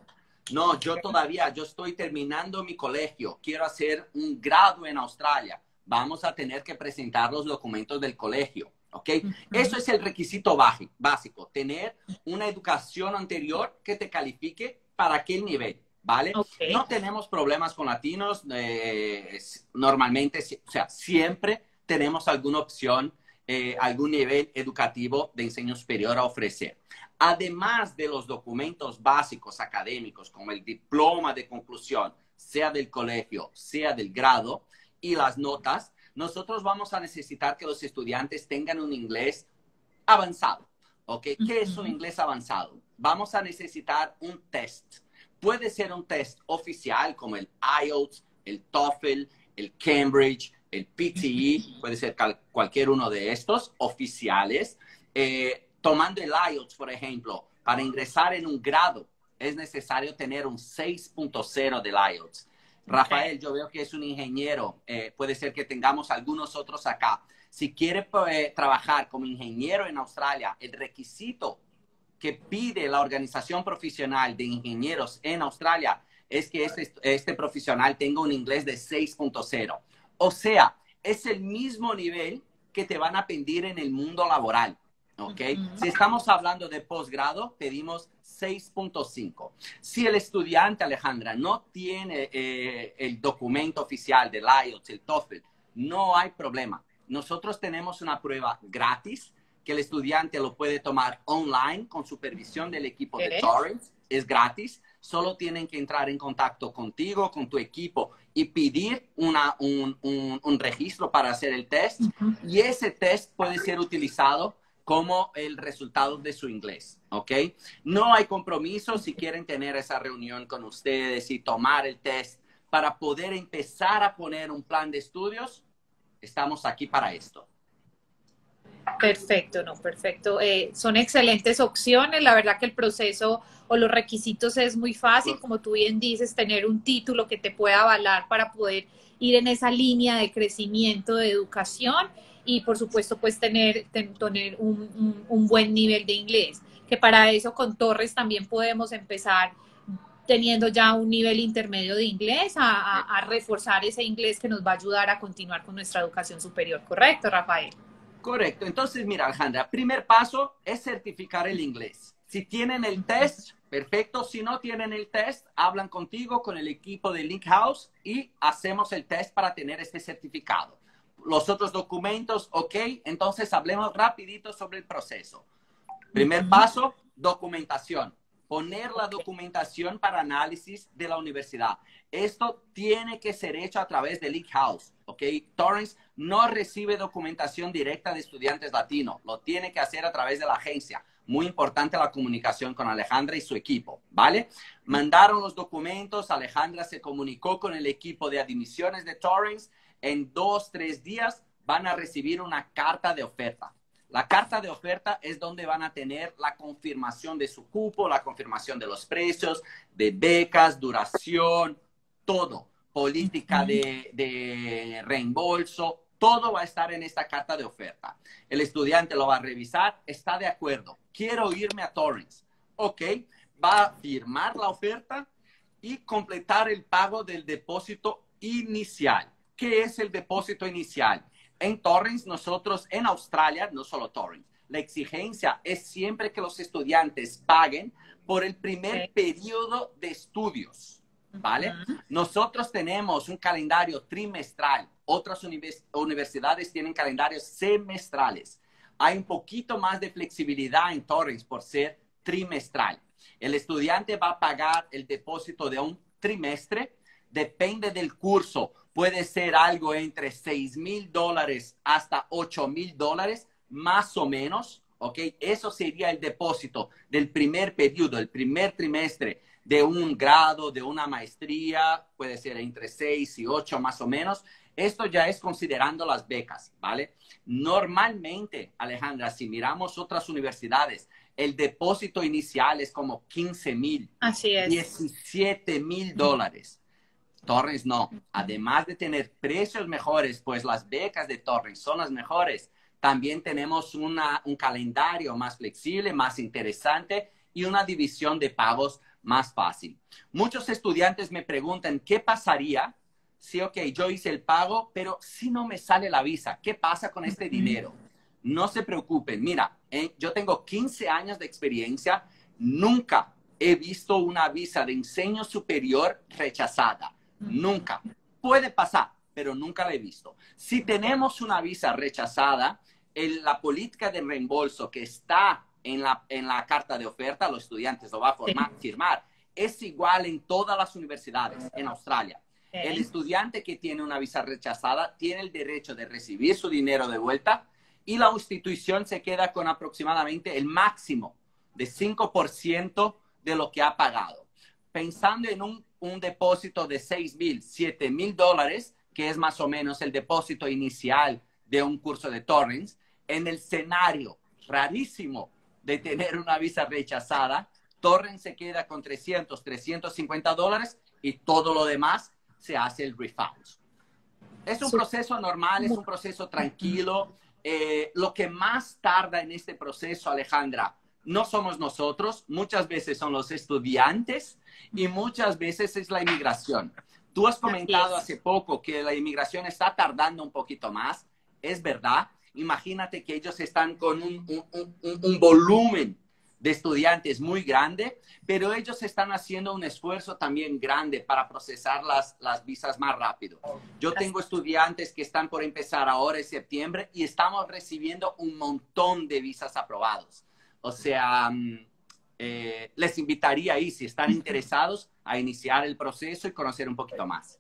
Speaker 2: No, yo todavía, yo estoy terminando mi colegio, quiero hacer un grado en Australia. Vamos a tener que presentar los documentos del colegio, ¿ok? Eso es el requisito básico, tener una educación anterior que te califique para aquel nivel, ¿vale? No tenemos problemas con latinos, eh, normalmente, o sea, siempre tenemos alguna opción, eh, algún nivel educativo de enseño superior a ofrecer. Además de los documentos básicos académicos, como el diploma de conclusión, sea del colegio, sea del grado, y las notas, nosotros vamos a necesitar que los estudiantes tengan un inglés avanzado. ¿Ok? ¿Qué es un inglés avanzado? Vamos a necesitar un test. Puede ser un test oficial como el IELTS, el TOEFL, el Cambridge, el PTE, puede ser cualquier uno de estos oficiales. Eh, tomando el IELTS, por ejemplo, para ingresar en un grado es necesario tener un 6.0 del IELTS. Rafael, yo veo que es un ingeniero, eh, puede ser que tengamos algunos otros acá. Si quiere eh, trabajar como ingeniero en Australia, el requisito que pide la organización profesional de ingenieros en Australia es que este, este profesional tenga un inglés de 6.0. O sea, es el mismo nivel que te van a pedir en el mundo laboral. ¿Ok? Si estamos hablando de posgrado, pedimos 6.5. Si el estudiante, Alejandra, no tiene eh, el documento oficial del IELTS, el TOEFL, no hay problema. Nosotros tenemos una prueba gratis que el estudiante lo puede tomar online con supervisión del equipo de Torrens. Es gratis solo tienen que entrar en contacto contigo, con tu equipo y pedir una, un, un, registro para hacer el test. Y ese test puede ser utilizado como el resultado de su inglés, ¿ok? No hay compromiso si quieren tener esa reunión con ustedes y tomar el test para poder empezar a poner un plan de estudios. Estamos aquí para esto.
Speaker 1: Perfecto, no, perfecto. Eh, son excelentes opciones. La verdad que el proceso o los requisitos es muy fácil, como tú bien dices, tener un título que te pueda avalar para poder ir en esa línea de crecimiento de educación y por supuesto pues tener, tener un, un, buen nivel de inglés, que para eso con Torres también podemos empezar teniendo ya un nivel intermedio de inglés a, a reforzar ese inglés que nos va a ayudar a continuar con nuestra educación superior, ¿correcto, Rafael?
Speaker 2: Correcto. Entonces, mira, Alejandra, primer paso es certificar el inglés. Si tienen el test, perfecto. Si no tienen el test, hablan contigo, con el equipo de Link House y hacemos el test para tener este certificado. Los otros documentos, ok. Entonces, hablemos rapidito sobre el proceso. Primer paso, documentación. Poner la documentación para análisis de la universidad. Esto tiene que ser hecho a través de Link House, ok. Torrens no recibe documentación directa de estudiantes latinos. Lo tiene que hacer a través de la agencia muy importante la comunicación con Alejandra y su equipo, ¿vale? Mandaron los documentos, Alejandra se comunicó con el equipo de admisiones de Torrens. En dos, tres días van a recibir una carta de oferta. La carta de oferta es donde van a tener la confirmación de su cupo, la confirmación de los precios, de becas, duración, todo, política de, de reembolso, todo va a estar en esta carta de oferta. El estudiante lo va a revisar, está de acuerdo, quiero irme a Torrens. Ok, va a firmar la oferta y completar el pago del depósito inicial. ¿Qué es el depósito inicial? En Torrens, nosotros en Australia, no solo Torrens, la exigencia es siempre que los estudiantes paguen por el primer periodo de estudios. ¿vale? Nosotros tenemos un calendario trimestral, otras universidades tienen calendarios semestrales. Hay un poquito más de flexibilidad en Torrens por ser trimestral. El estudiante va a pagar el depósito de un trimestre, depende del curso, puede ser algo entre 6 mil dólares hasta 8 mil dólares, más o menos, ¿ok? Eso sería el depósito del primer periodo, el primer trimestre de un grado, de una maestría, puede ser entre 6 y 8 más o menos. Esto ya es considerando las becas, ¿vale? Normalmente, Alejandra, si miramos otras universidades, el depósito inicial es como 15 mil.
Speaker 1: Así es.
Speaker 2: 17 mil dólares. Torrens no. Además de tener precios mejores, pues las becas de Torrens son las mejores. También tenemos una, un calendario más flexible, más interesante y una división de pagos más fácil. Muchos estudiantes me preguntan, ¿qué pasaría si, ok, yo hice el pago, pero si no me sale la visa? ¿Qué pasa con este dinero? No se preocupen. Mira, eh, yo tengo 15 años de experiencia. Nunca he visto una visa de enseño superior rechazada. Nunca. Puede pasar, pero nunca la he visto. Si tenemos una visa rechazada, la política de reembolso que está en la, en la carta de oferta, los estudiantes lo va a firmar, es igual en todas las universidades en Australia. El estudiante que tiene una visa rechazada tiene el derecho de recibir su dinero de vuelta y la institución se queda con aproximadamente el máximo de 5% de lo que ha pagado. Pensando en un, un depósito de 6 mil, 7 mil dólares, que es más o menos el depósito inicial de un curso de Torrens, en el escenario rarísimo de tener una visa rechazada, Torrens se queda con 300, 350 dólares y todo lo demás se hace el refund. Es un proceso normal, es un proceso tranquilo. Eh, lo que más tarda en este proceso, Alejandra, no somos nosotros, muchas veces son los estudiantes y muchas veces es la inmigración. Tú has comentado hace poco que la inmigración está tardando un poquito más, es verdad, imagínate que ellos están con un, volumen de estudiantes muy grande, pero ellos están haciendo un esfuerzo también grande para procesar las, las visas más rápido. Yo tengo estudiantes que están por empezar ahora en septiembre y estamos recibiendo un montón de visas aprobados. O sea, mm, eh, les invitaría ahí, si están interesados, a iniciar el proceso y conocer un poquito más.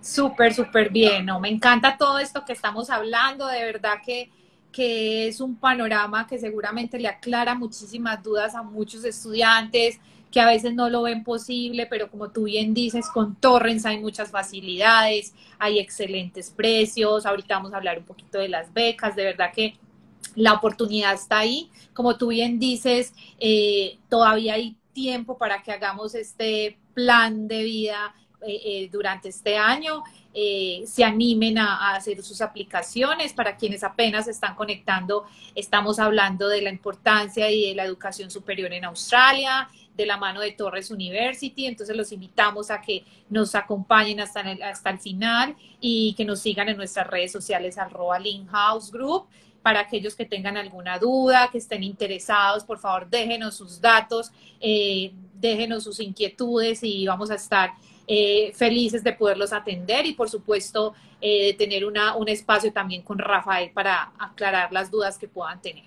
Speaker 1: Súper, súper bien, ¿no? Me encanta todo esto que estamos hablando, de verdad que, que es un panorama que seguramente le aclara muchísimas dudas a muchos estudiantes que a veces no lo ven posible, pero como tú bien dices, con Torrens hay muchas facilidades, hay excelentes precios, ahorita vamos a hablar un poquito de las becas, de verdad que la oportunidad está ahí, como tú bien dices, eh, todavía hay tiempo para que hagamos este plan de vida eh, eh, durante este año. Eh, se animen a, hacer sus aplicaciones. Para quienes apenas están conectando, estamos hablando de la importancia y de la educación superior en Australia, de la mano de Torres University. Entonces los invitamos a que nos acompañen hasta el, hasta el final y que nos sigan en nuestras redes sociales arroba House Group. Para aquellos que tengan alguna duda, que estén interesados, por favor déjenos sus datos, déjenos sus inquietudes y vamos a estar eh, felices de poderlos atender y por supuesto eh, de tener una, un espacio también con Rafael para aclarar las dudas que puedan tener.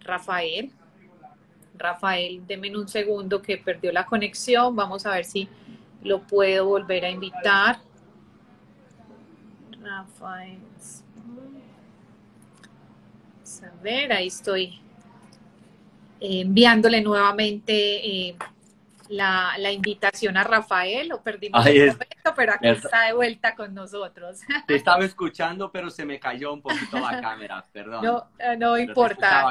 Speaker 1: Rafael, Rafael, denme un segundo que perdió la conexión, vamos a ver si lo puedo volver a invitar. Rafael. A ver, ahí estoy eh, enviándole nuevamente la, la, invitación a Rafael, lo perdimos momento, pero aquí está de vuelta con nosotros.
Speaker 2: Te estaba escuchando, pero se me cayó un poquito la cámara, perdón.
Speaker 1: No, eh, no importa.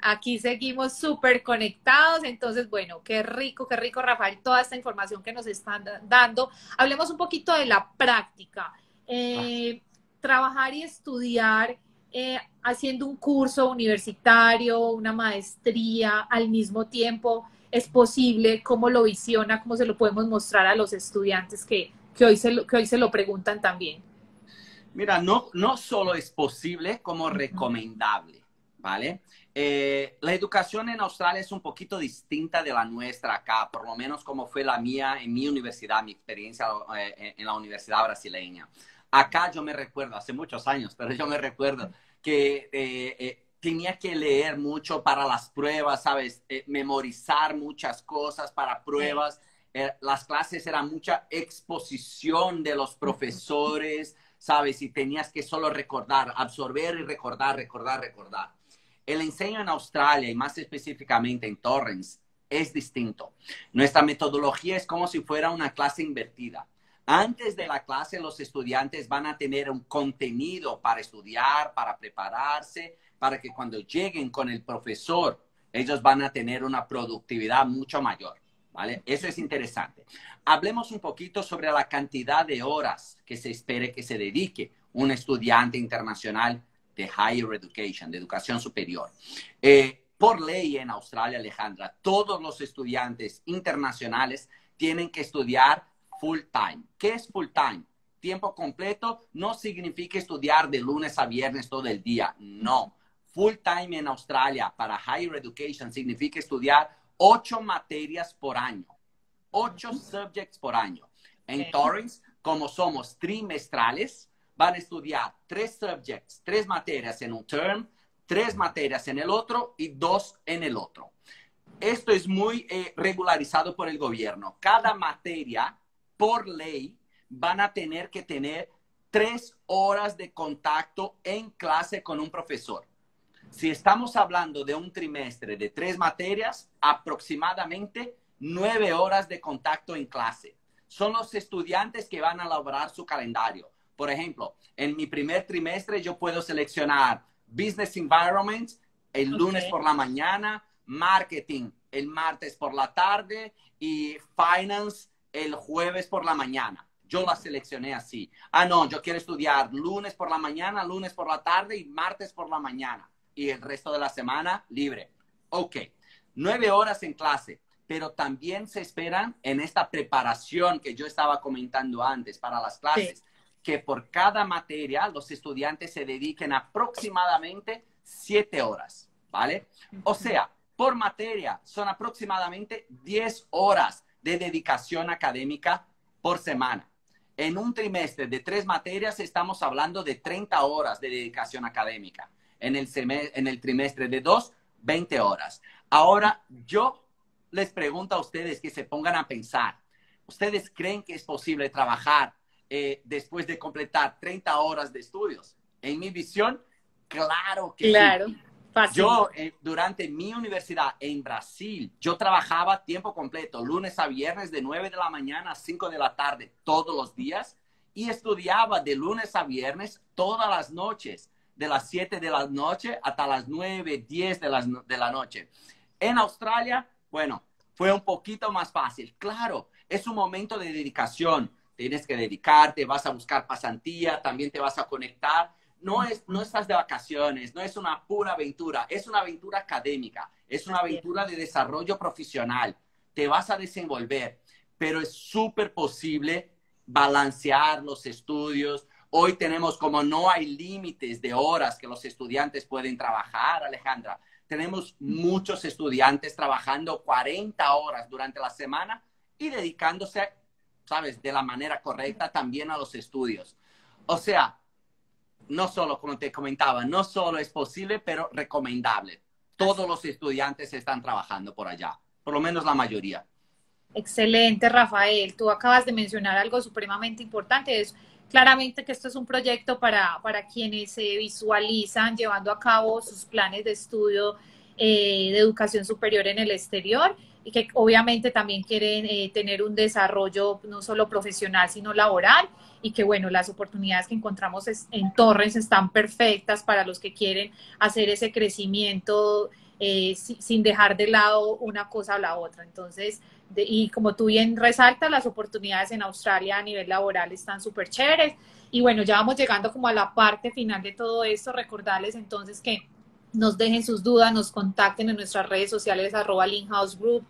Speaker 1: Aquí seguimos súper conectados, entonces, bueno, qué rico, qué rico, Rafael, toda esta información que nos están dando. Hablemos un poquito de la práctica. Eh, trabajar y estudiar eh, haciendo un curso universitario, una maestría al mismo tiempo es posible, cómo lo visiona, cómo se lo podemos mostrar a los estudiantes que, que, hoy, se lo, que hoy se lo preguntan también.
Speaker 2: Mira, no, no solo es posible como recomendable, ¿vale? Eh, la educación en Australia es un poquito distinta de la nuestra acá, por lo menos como fue la mía en mi universidad, mi experiencia eh, en la universidad brasileña. Acá yo me recuerdo, hace muchos años, pero yo me recuerdo que eh, tenía que leer mucho para las pruebas, ¿sabes? memorizar muchas cosas para pruebas. las clases eran mucha exposición de los profesores, ¿sabes? Y tenías que solo recordar, absorber y recordar, recordar, recordar. El enseño en Australia y más específicamente en Torrens es distinto. Nuestra metodología es como si fuera una clase invertida. Antes de la clase, los estudiantes van a tener un contenido para estudiar, para prepararse, para que cuando lleguen con el profesor, ellos van a tener una productividad mucho mayor. ¿Vale? Eso es interesante. Hablemos un poquito sobre la cantidad de horas que se espere que se dedique un estudiante internacional de higher education, de educación superior. Eh, por ley en Australia, Alejandra, todos los estudiantes internacionales tienen que estudiar full time. ¿Qué es full time? Tiempo completo no significa estudiar de lunes a viernes todo el día. No. Full time en Australia para higher education significa estudiar ocho materias por año. Ocho subjects por año. En Torrance, como somos trimestrales, van a estudiar tres subjects, tres materias en un term, tres materias en el otro y dos en el otro. Esto es muy eh, regularizado por el gobierno. Cada materia, por ley, van a tener que tener tres horas de contacto en clase con un profesor. Si estamos hablando de un trimestre de tres materias, aproximadamente nueve horas de contacto en clase. Son los estudiantes que van a elaborar su calendario. Por ejemplo, en mi primer trimestre yo puedo seleccionar Business Environment el lunes por la mañana, Marketing el martes por la tarde y Finance el jueves por la mañana. Yo la seleccioné así. Ah, no, yo quiero estudiar lunes por la mañana, lunes por la tarde y martes por la mañana. Y el resto de la semana libre. Ok, nueve horas en clase, pero también se esperan en esta preparación que yo estaba comentando antes para las clases que por cada materia los estudiantes se dediquen aproximadamente siete horas, ¿vale? O sea, por materia son aproximadamente 10 horas de dedicación académica por semana. En un trimestre de tres materias estamos hablando de 30 horas de dedicación académica. En el, en el trimestre de dos, 20 horas. Ahora, yo les pregunto a ustedes que se pongan a pensar, ¿ustedes creen que es posible trabajar eh, después de completar 30 horas de estudios. En mi visión, claro que sí. Yo, eh, durante mi universidad en Brasil, yo trabajaba tiempo completo, lunes a viernes, de 9 de la mañana a 5 de la tarde, todos los días, y estudiaba de lunes a viernes todas las noches, de las 7 de la noche hasta las 9, 10 de, las, de la noche. En Australia, bueno, fue un poquito más fácil. Claro, es un momento de dedicación tienes que dedicarte, vas a buscar pasantía, también te vas a conectar. No, es, no estás de vacaciones, no es una pura aventura, es una aventura académica, es una aventura de desarrollo profesional. Te vas a desenvolver, pero es súper posible balancear los estudios. Hoy tenemos como no hay límites de horas que los estudiantes pueden trabajar, Alejandra. Tenemos muchos estudiantes trabajando 40 horas durante la semana y dedicándose ¿sabes? De la manera correcta también a los estudios. O sea, no solo, como te comentaba, no solo es posible, pero recomendable. Todos los estudiantes están trabajando por allá, por lo menos la mayoría.
Speaker 1: Excelente, Rafael. Tú acabas de mencionar algo supremamente importante. Es claramente que esto es un proyecto para, para quienes se visualizan llevando a cabo sus planes de estudio eh, de educación superior en el exterior y que obviamente también quieren eh, tener un desarrollo no solo profesional, sino laboral y que bueno, las oportunidades que encontramos en Torres están perfectas para los que quieren hacer ese crecimiento eh, sin dejar de lado una cosa o la otra. Entonces, y como tú bien resaltas, las oportunidades en Australia a nivel laboral están súper chéveres. Y bueno, ya vamos llegando como a la parte final de todo esto. Recordarles entonces que nos dejen sus dudas, nos contacten en nuestras redes sociales arroba House Group.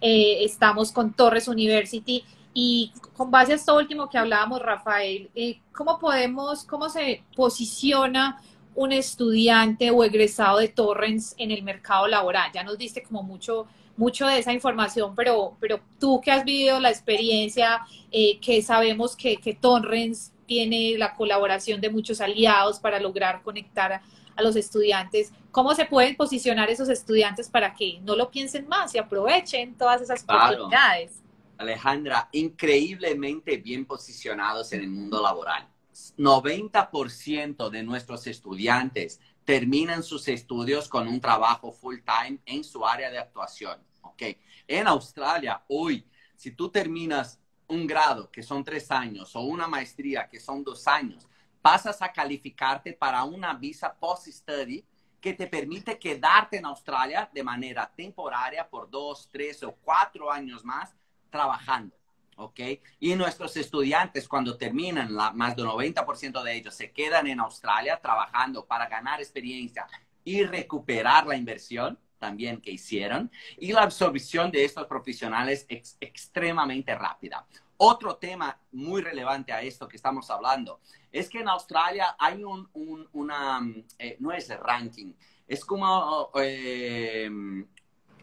Speaker 1: Eh, estamos con Torres University y con base a esto último que hablábamos, Rafael, eh, ¿cómo podemos, cómo se posiciona un estudiante o egresado de Torrens en el mercado laboral? Ya nos diste como mucho, mucho de esa información, pero, pero tú que has vivido la experiencia, eh, que sabemos que, que Torrens tiene la colaboración de muchos aliados para lograr conectar a, a los estudiantes, ¿cómo se pueden posicionar esos estudiantes para que no lo piensen más y aprovechen todas esas oportunidades?
Speaker 2: Alejandra, increíblemente bien posicionados en el mundo laboral. 90% de nuestros estudiantes terminan sus estudios con un trabajo full time en su área de actuación. ¿okay? En Australia, hoy, si tú terminas un grado, que son tres años, o una maestría, que son dos años, pasas a calificarte para una visa post-study que te permite quedarte en Australia de manera temporaria por dos, tres o cuatro años más trabajando. ¿Ok? Y nuestros estudiantes, cuando terminan, la, más del 90% de ellos se quedan en Australia trabajando para ganar experiencia y recuperar la inversión también que hicieron. Y la absorción de estos profesionales es extremadamente rápida. Otro tema muy relevante a esto que estamos hablando es que en Australia hay un, una, eh, no es ranking, es como, eh,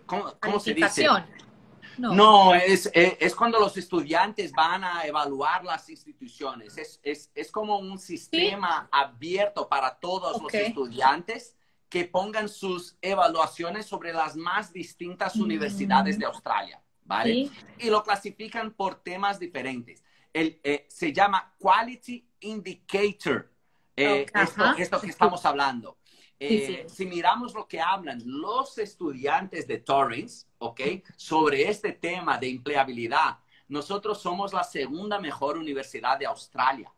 Speaker 2: ¿cómo, se dice? No, no es, es, cuando los estudiantes van a evaluar las instituciones. Es, es, es como un sistema abierto para todos los estudiantes que pongan sus evaluaciones sobre las más distintas mm. universidades de Australia. ¿vale? Y lo clasifican por temas diferentes. El, eh, se llama Quality Indicator, eh, esto, que estamos hablando. Eh, si miramos lo que hablan los estudiantes de Torrens, ¿ok? Sobre este tema de empleabilidad, nosotros somos la segunda mejor universidad de Australia.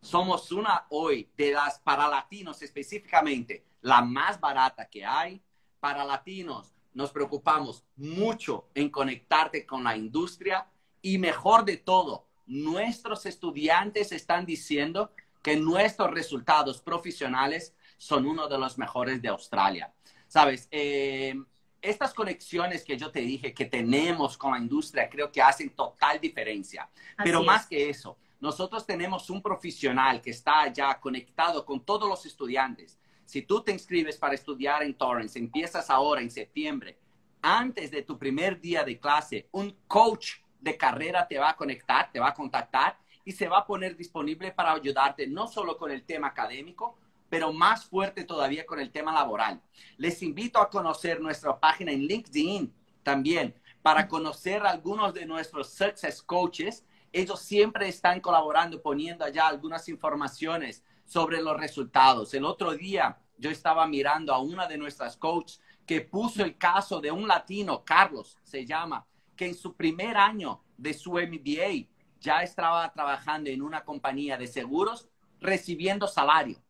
Speaker 2: Somos una hoy de las para latinos específicamente, la más barata que hay. Para latinos, nos preocupamos mucho en conectarte con la industria y mejor de todo, nuestros estudiantes están diciendo que nuestros resultados profesionales son uno de los mejores de Australia. Sabes, eh, estas conexiones que yo te dije que tenemos con la industria creo que hacen total diferencia. Pero más que eso, nosotros tenemos un profesional que está ya conectado con todos los estudiantes si tú te inscribes para estudiar en Torrance, empiezas ahora en septiembre, antes de tu primer día de clase, un coach de carrera te va a conectar, te va a contactar y se va a poner disponible para ayudarte no solo con el tema académico, pero más fuerte todavía con el tema laboral. Les invito a conocer nuestra página en LinkedIn también para conocer algunos de nuestros success coaches. Ellos siempre están colaborando, poniendo allá algunas informaciones sobre los resultados. El otro día yo estaba mirando a una de nuestras coaches que puso el caso de un latino, Carlos se llama, que en su primer año de su MBA ya estaba trabajando en una compañía de seguros recibiendo salario.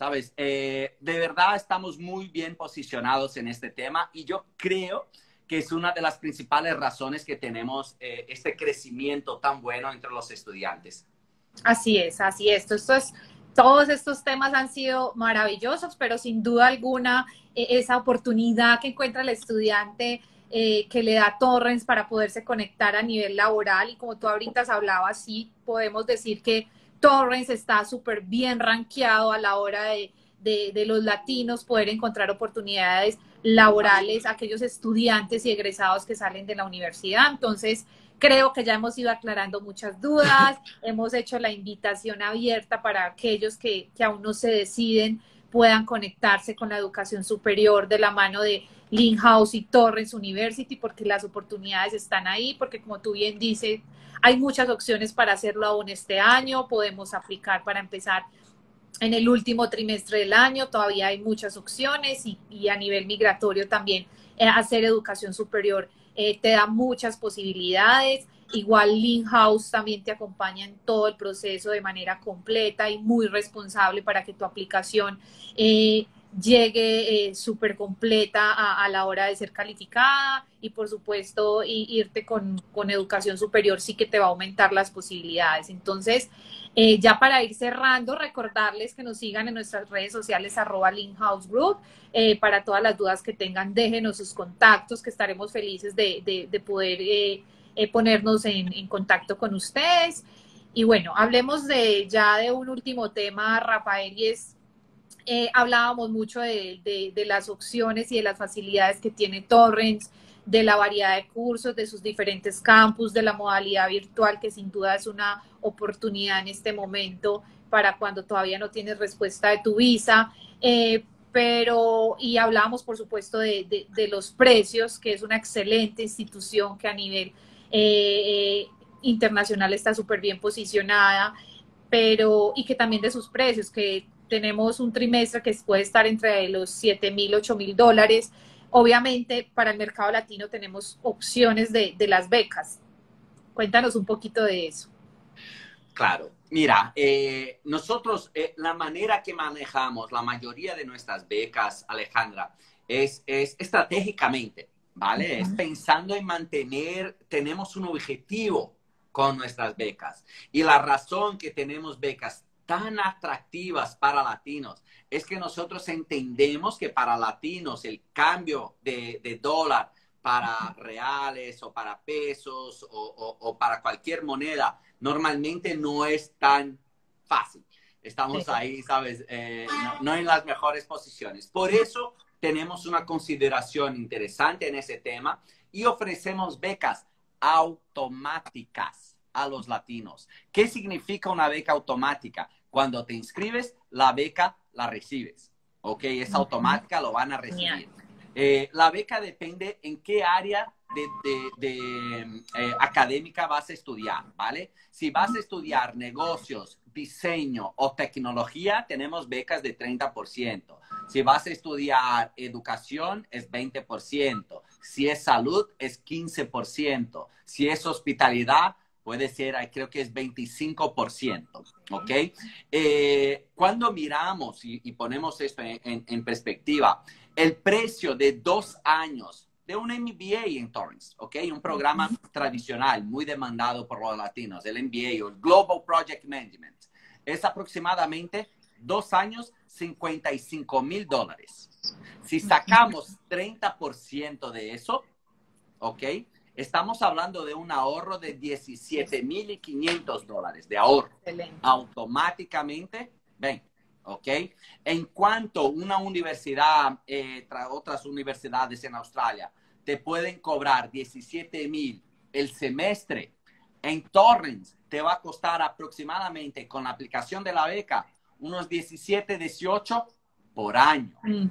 Speaker 2: Sabes, eh, de verdad estamos muy bien posicionados en este tema y yo creo que es una de las principales razones que tenemos eh, este crecimiento tan bueno entre los estudiantes.
Speaker 1: Así es, así es. Esto es todos estos temas han sido maravillosos, pero sin duda alguna e, esa oportunidad que encuentra el estudiante eh, que le da Torrens para poderse conectar a nivel laboral y como tú ahorita hablabas, sí podemos decir que Torrens está súper bien rankeado a la hora de, de, los latinos poder encontrar oportunidades laborales, aquellos estudiantes y egresados que salen de la universidad. Entonces, Creo que ya hemos ido aclarando muchas dudas, hemos hecho la invitación abierta para aquellos que, que aún no se deciden puedan conectarse con la educación superior de la mano de House y Torrens University, porque las oportunidades están ahí, porque como tú bien dices, hay muchas opciones para hacerlo aún este año, podemos aplicar para empezar en el último trimestre del año, todavía hay muchas opciones y, a nivel migratorio también eh, hacer educación superior eh, te da muchas posibilidades. Igual House también te acompaña en todo el proceso de manera completa y muy responsable para que tu aplicación eh, llegue eh, súper completa a, la hora de ser calificada y por supuesto irte con, con, educación superior sí que te va a aumentar las posibilidades. Entonces, eh, ya para ir cerrando, recordarles que nos sigan en nuestras redes sociales arroba House Group. Eh, para todas las dudas que tengan, déjenos sus contactos, que estaremos felices de, de, poder ponernos en, en contacto con ustedes. Y bueno, hablemos de ya de un último tema, Rafael, y es eh, hablábamos mucho de, de, las opciones y de las facilidades que tiene Torrens, de la variedad de cursos, de sus diferentes campus, de la modalidad virtual, que sin duda es una oportunidad en este momento para cuando todavía no tienes respuesta de tu visa. Eh, pero, y hablábamos por supuesto de, de, los precios, que es una excelente institución que a nivel eh, internacional está súper bien posicionada, pero, y que también de sus precios, que tenemos un trimestre que puede estar entre los 7 mil, 8 mil dólares. Obviamente, para el mercado latino tenemos opciones de, de las becas. Cuéntanos un poquito de eso.
Speaker 2: Claro, mira, eh, nosotros eh, la manera que manejamos la mayoría de nuestras becas, Alejandra, es, es estratégicamente, ¿vale? Es pensando en mantener, tenemos un objetivo con nuestras becas. Y la razón que tenemos becas tan atractivas para latinos es que nosotros entendemos que para latinos el cambio de, de dólar para reales o para pesos o, o, para cualquier moneda normalmente no es tan fácil. Estamos ahí, ¿sabes? Eh, no, no, en las mejores posiciones. Por eso tenemos una consideración interesante en ese tema y ofrecemos becas automáticas a los latinos. ¿Qué significa una beca automática? Cuando te inscribes, la beca la recibes. ¿Ok? Es automática, lo van a recibir. Eh, la beca depende en qué área de, eh, académica vas a estudiar, ¿vale? Si vas a estudiar negocios, diseño o tecnología, tenemos becas de 30%. Si vas a estudiar educación, es 20%. Si es salud, es 15%. Si es hospitalidad, puede ser, creo que es 25%, ¿ok? Eh, cuando miramos y, ponemos esto en, perspectiva, el precio de dos años de un MBA en Torrance, ¿ok? Un programa tradicional, muy demandado por los latinos, el MBA o el Global Project Management, es aproximadamente dos años, 55 mil dólares. Si sacamos 30% de eso, ¿ok? Estamos hablando de un ahorro de 17.500 dólares de ahorro. Automáticamente, ven, ¿ok? En cuanto una universidad, eh, otras universidades en Australia, te pueden cobrar 17.000 el semestre, en Torrens te va a costar aproximadamente con la aplicación de la beca unos 17, 18 por año. Mm,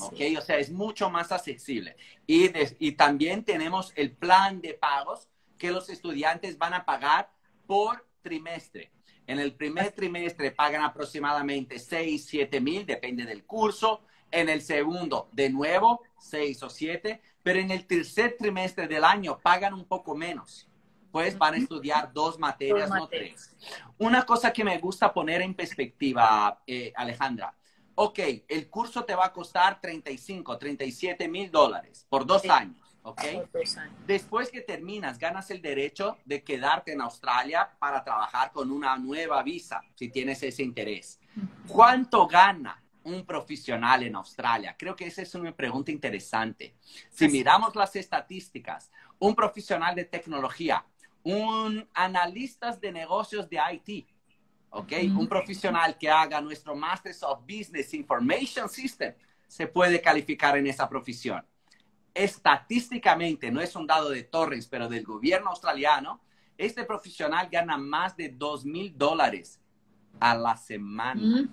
Speaker 2: ok, o sea, es mucho más accesible. Y, y también tenemos el plan de pagos que los estudiantes van a pagar por trimestre. En el primer trimestre pagan aproximadamente 6, 7 mil, depende del curso. En el segundo, de nuevo, 6 o 7. Pero en el tercer trimestre del año pagan un poco menos. Pues van a estudiar dos materias, no tres. Una cosa que me gusta poner en perspectiva, eh, Alejandra, ok, el curso te va a costar 35, 37 mil dólares por dos años. ¿ok? Después que terminas, ganas el derecho de quedarte en Australia para trabajar con una nueva visa, si tienes ese interés. ¿Cuánto gana un profesional en Australia? Creo que esa es una pregunta interesante. Si miramos las estadísticas, un profesional de tecnología, un analista de negocios de IT, ¿ok? Un profesional que haga nuestro Masters of Business Information System se puede calificar en esa profesión. Estadísticamente, no es un dado de Torres, pero del gobierno australiano, este profesional gana más de dos mil dólares a la semana.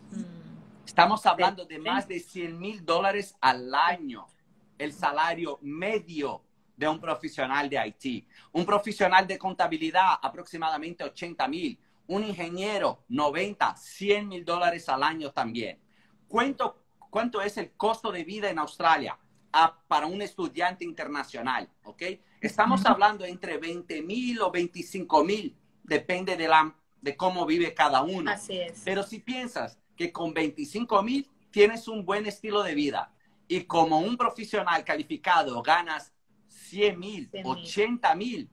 Speaker 2: Estamos hablando de más de 100 mil dólares al año, el salario medio de un profesional de IT. Un profesional de contabilidad, aproximadamente 80 mil un ingeniero, 90, 100 mil dólares al año también. ¿Cuánto, ¿Cuánto es el costo de vida en Australia ah, para un estudiante internacional? ¿Ok? Estamos hablando entre 20 mil o 25 mil, depende de, la, de cómo vive cada uno.
Speaker 1: Así es.
Speaker 2: Pero si piensas que con 25 mil tienes un buen estilo de vida y como un profesional calificado ganas 100 mil, 80 mil,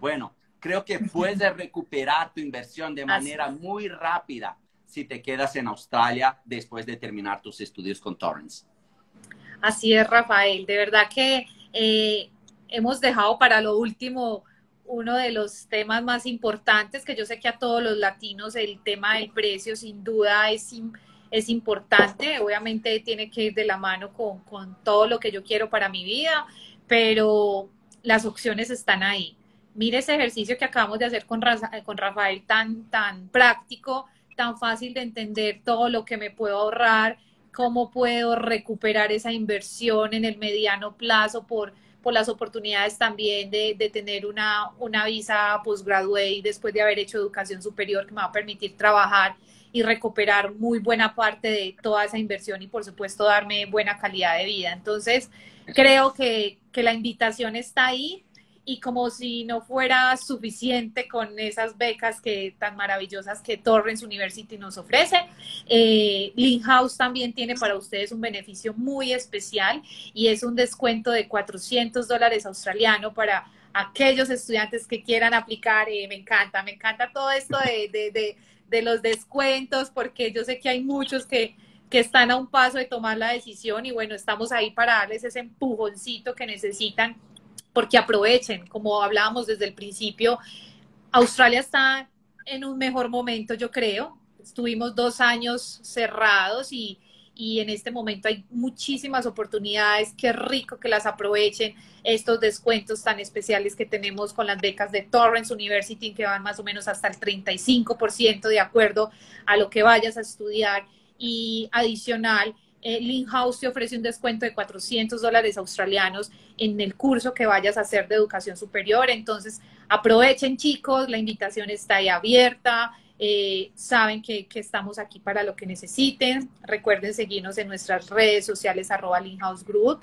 Speaker 2: bueno, creo que puedes recuperar tu inversión de manera muy rápida si te quedas en Australia después de terminar tus estudios con Torrance.
Speaker 1: Así es, Rafael. De verdad que eh, hemos dejado para lo último uno de los temas más importantes, que yo sé que a todos los latinos el tema del precio sin duda es, es importante, obviamente tiene que ir de la mano con, con todo lo que yo quiero para mi vida, pero las opciones están ahí. Mire ese ejercicio que acabamos de hacer con, con Rafael tan, tan práctico, tan fácil de entender todo lo que me puedo ahorrar, cómo puedo recuperar esa inversión en el mediano plazo por, por las oportunidades también de, de tener una, una visa postgraduate después de haber hecho educación superior que me va a permitir trabajar y recuperar muy buena parte de toda esa inversión y por supuesto darme buena calidad de vida. Entonces, creo que, que la invitación está ahí y como si no fuera suficiente con esas becas que tan maravillosas que Torrens University nos ofrece, eh, House también tiene para ustedes un beneficio muy especial y es un descuento de 400 dólares australiano para aquellos estudiantes que quieran aplicar. Eh, me encanta, me encanta todo esto de, de, de, de, los descuentos porque yo sé que hay muchos que que están a un paso de tomar la decisión y bueno, estamos ahí para darles ese empujoncito que necesitan porque aprovechen, como hablábamos desde el principio, Australia está en un mejor momento, yo creo. Estuvimos dos años cerrados y, y en este momento hay muchísimas oportunidades. Qué rico que las aprovechen estos descuentos tan especiales que tenemos con las becas de Torrance University, que van más o menos hasta el 35% de acuerdo a lo que vayas a estudiar. Y adicional, eh, House te ofrece un descuento de 400 dólares australianos en el curso que vayas a hacer de educación superior. Entonces, aprovechen chicos, la invitación está ahí abierta. Eh, saben que, estamos aquí para lo que necesiten. Recuerden seguirnos en nuestras redes sociales arroba Group.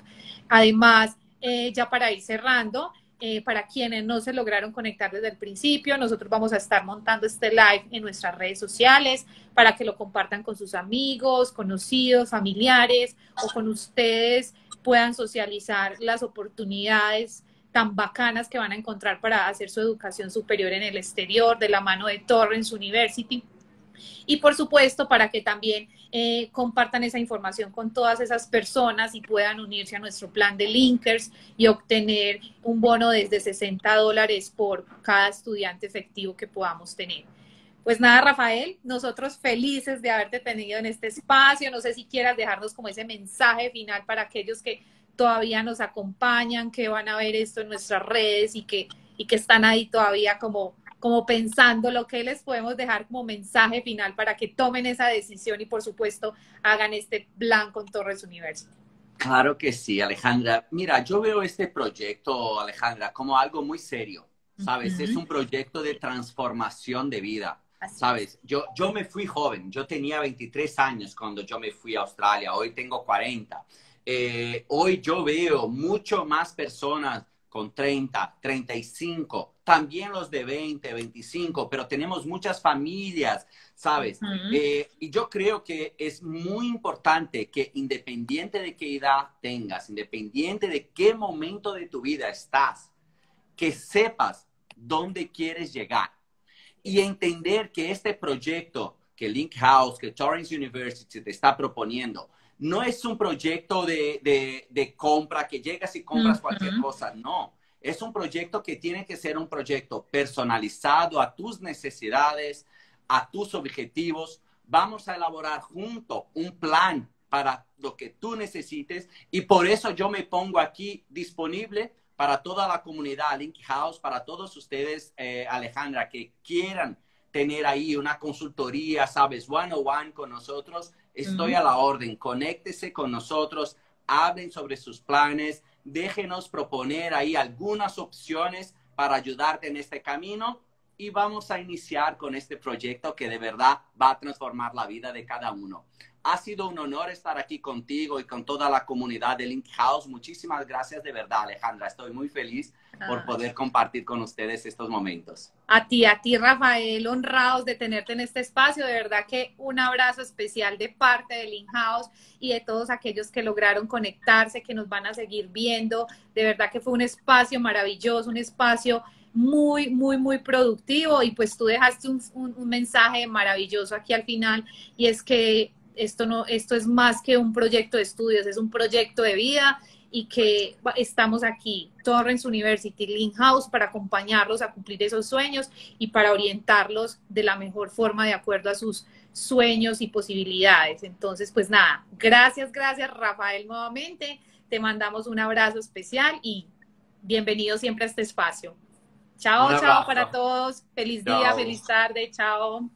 Speaker 1: Además, eh, ya para ir cerrando, eh, para quienes no se lograron conectar desde el principio, nosotros vamos a estar montando este live en nuestras redes sociales para que lo compartan con sus amigos, conocidos, familiares o con ustedes puedan socializar las oportunidades tan bacanas que van a encontrar para hacer su educación superior en el exterior de la mano de Torrens University. Y por supuesto, para que también eh, compartan esa información con todas esas personas y puedan unirse a nuestro plan de linkers y obtener un bono desde 60 dólares por cada estudiante efectivo que podamos tener. Pues nada, Rafael, nosotros felices de haberte tenido en este espacio. No sé si quieras dejarnos como ese mensaje final para aquellos que todavía nos acompañan, que van a ver esto en nuestras redes y que, y que están ahí todavía como como pensando lo que les podemos dejar como mensaje final para que tomen esa decisión y por supuesto hagan este plan con Torres University.
Speaker 2: Claro que sí, Alejandra. Mira, yo veo este proyecto, Alejandra, como algo muy serio, ¿sabes? Es un proyecto de transformación de vida, ¿sabes? Yo, yo me fui joven, yo tenía 23 años cuando yo me fui a Australia, hoy tengo 40. Eh, hoy yo veo mucho más personas con 30, 35, también los de 20, 25, pero tenemos muchas familias, ¿sabes? Eh, y yo creo que es muy importante que independiente de qué edad tengas, independiente de qué momento de tu vida estás, que sepas dónde quieres llegar y entender que este proyecto que Link House, que Torrance University te está proponiendo, no es un proyecto de, de, compra, que llegas y compras cualquier cosa, no. Es un proyecto que tiene que ser un proyecto personalizado a tus necesidades, a tus objetivos. Vamos a elaborar junto un plan para lo que tú necesites y por eso yo me pongo aquí disponible para toda la comunidad Link House, para todos ustedes, eh, Alejandra, que quieran tener ahí una consultoría, sabes, one on one con nosotros Estoy a la orden. Conéctese con nosotros, hablen sobre sus planes, déjenos proponer ahí algunas opciones para ayudarte en este camino y vamos a iniciar con este proyecto que de verdad va a transformar la vida de cada uno. Ha sido un honor estar aquí contigo y con toda la comunidad de Link House. Muchísimas gracias de verdad, Alejandra. Estoy muy feliz por ah. poder compartir con ustedes estos momentos.
Speaker 1: A ti, a ti, Rafael, honrados de tenerte en este espacio. De verdad que un abrazo especial de parte de Link House y de todos aquellos que lograron conectarse, que nos van a seguir viendo. De verdad que fue un espacio maravilloso, un espacio muy, muy, muy productivo y pues tú dejaste un mensaje maravilloso aquí al final y es que esto, no, esto es más que un proyecto de estudios, es un proyecto de vida y que estamos aquí, Torrens University, Link House, para acompañarlos a cumplir esos sueños y para orientarlos de la mejor forma de acuerdo a sus sueños y posibilidades. Entonces, pues nada, gracias, gracias Rafael nuevamente. Te mandamos un abrazo especial y bienvenido siempre a este espacio. Chao, chao para todos. Feliz día, feliz tarde. Chao.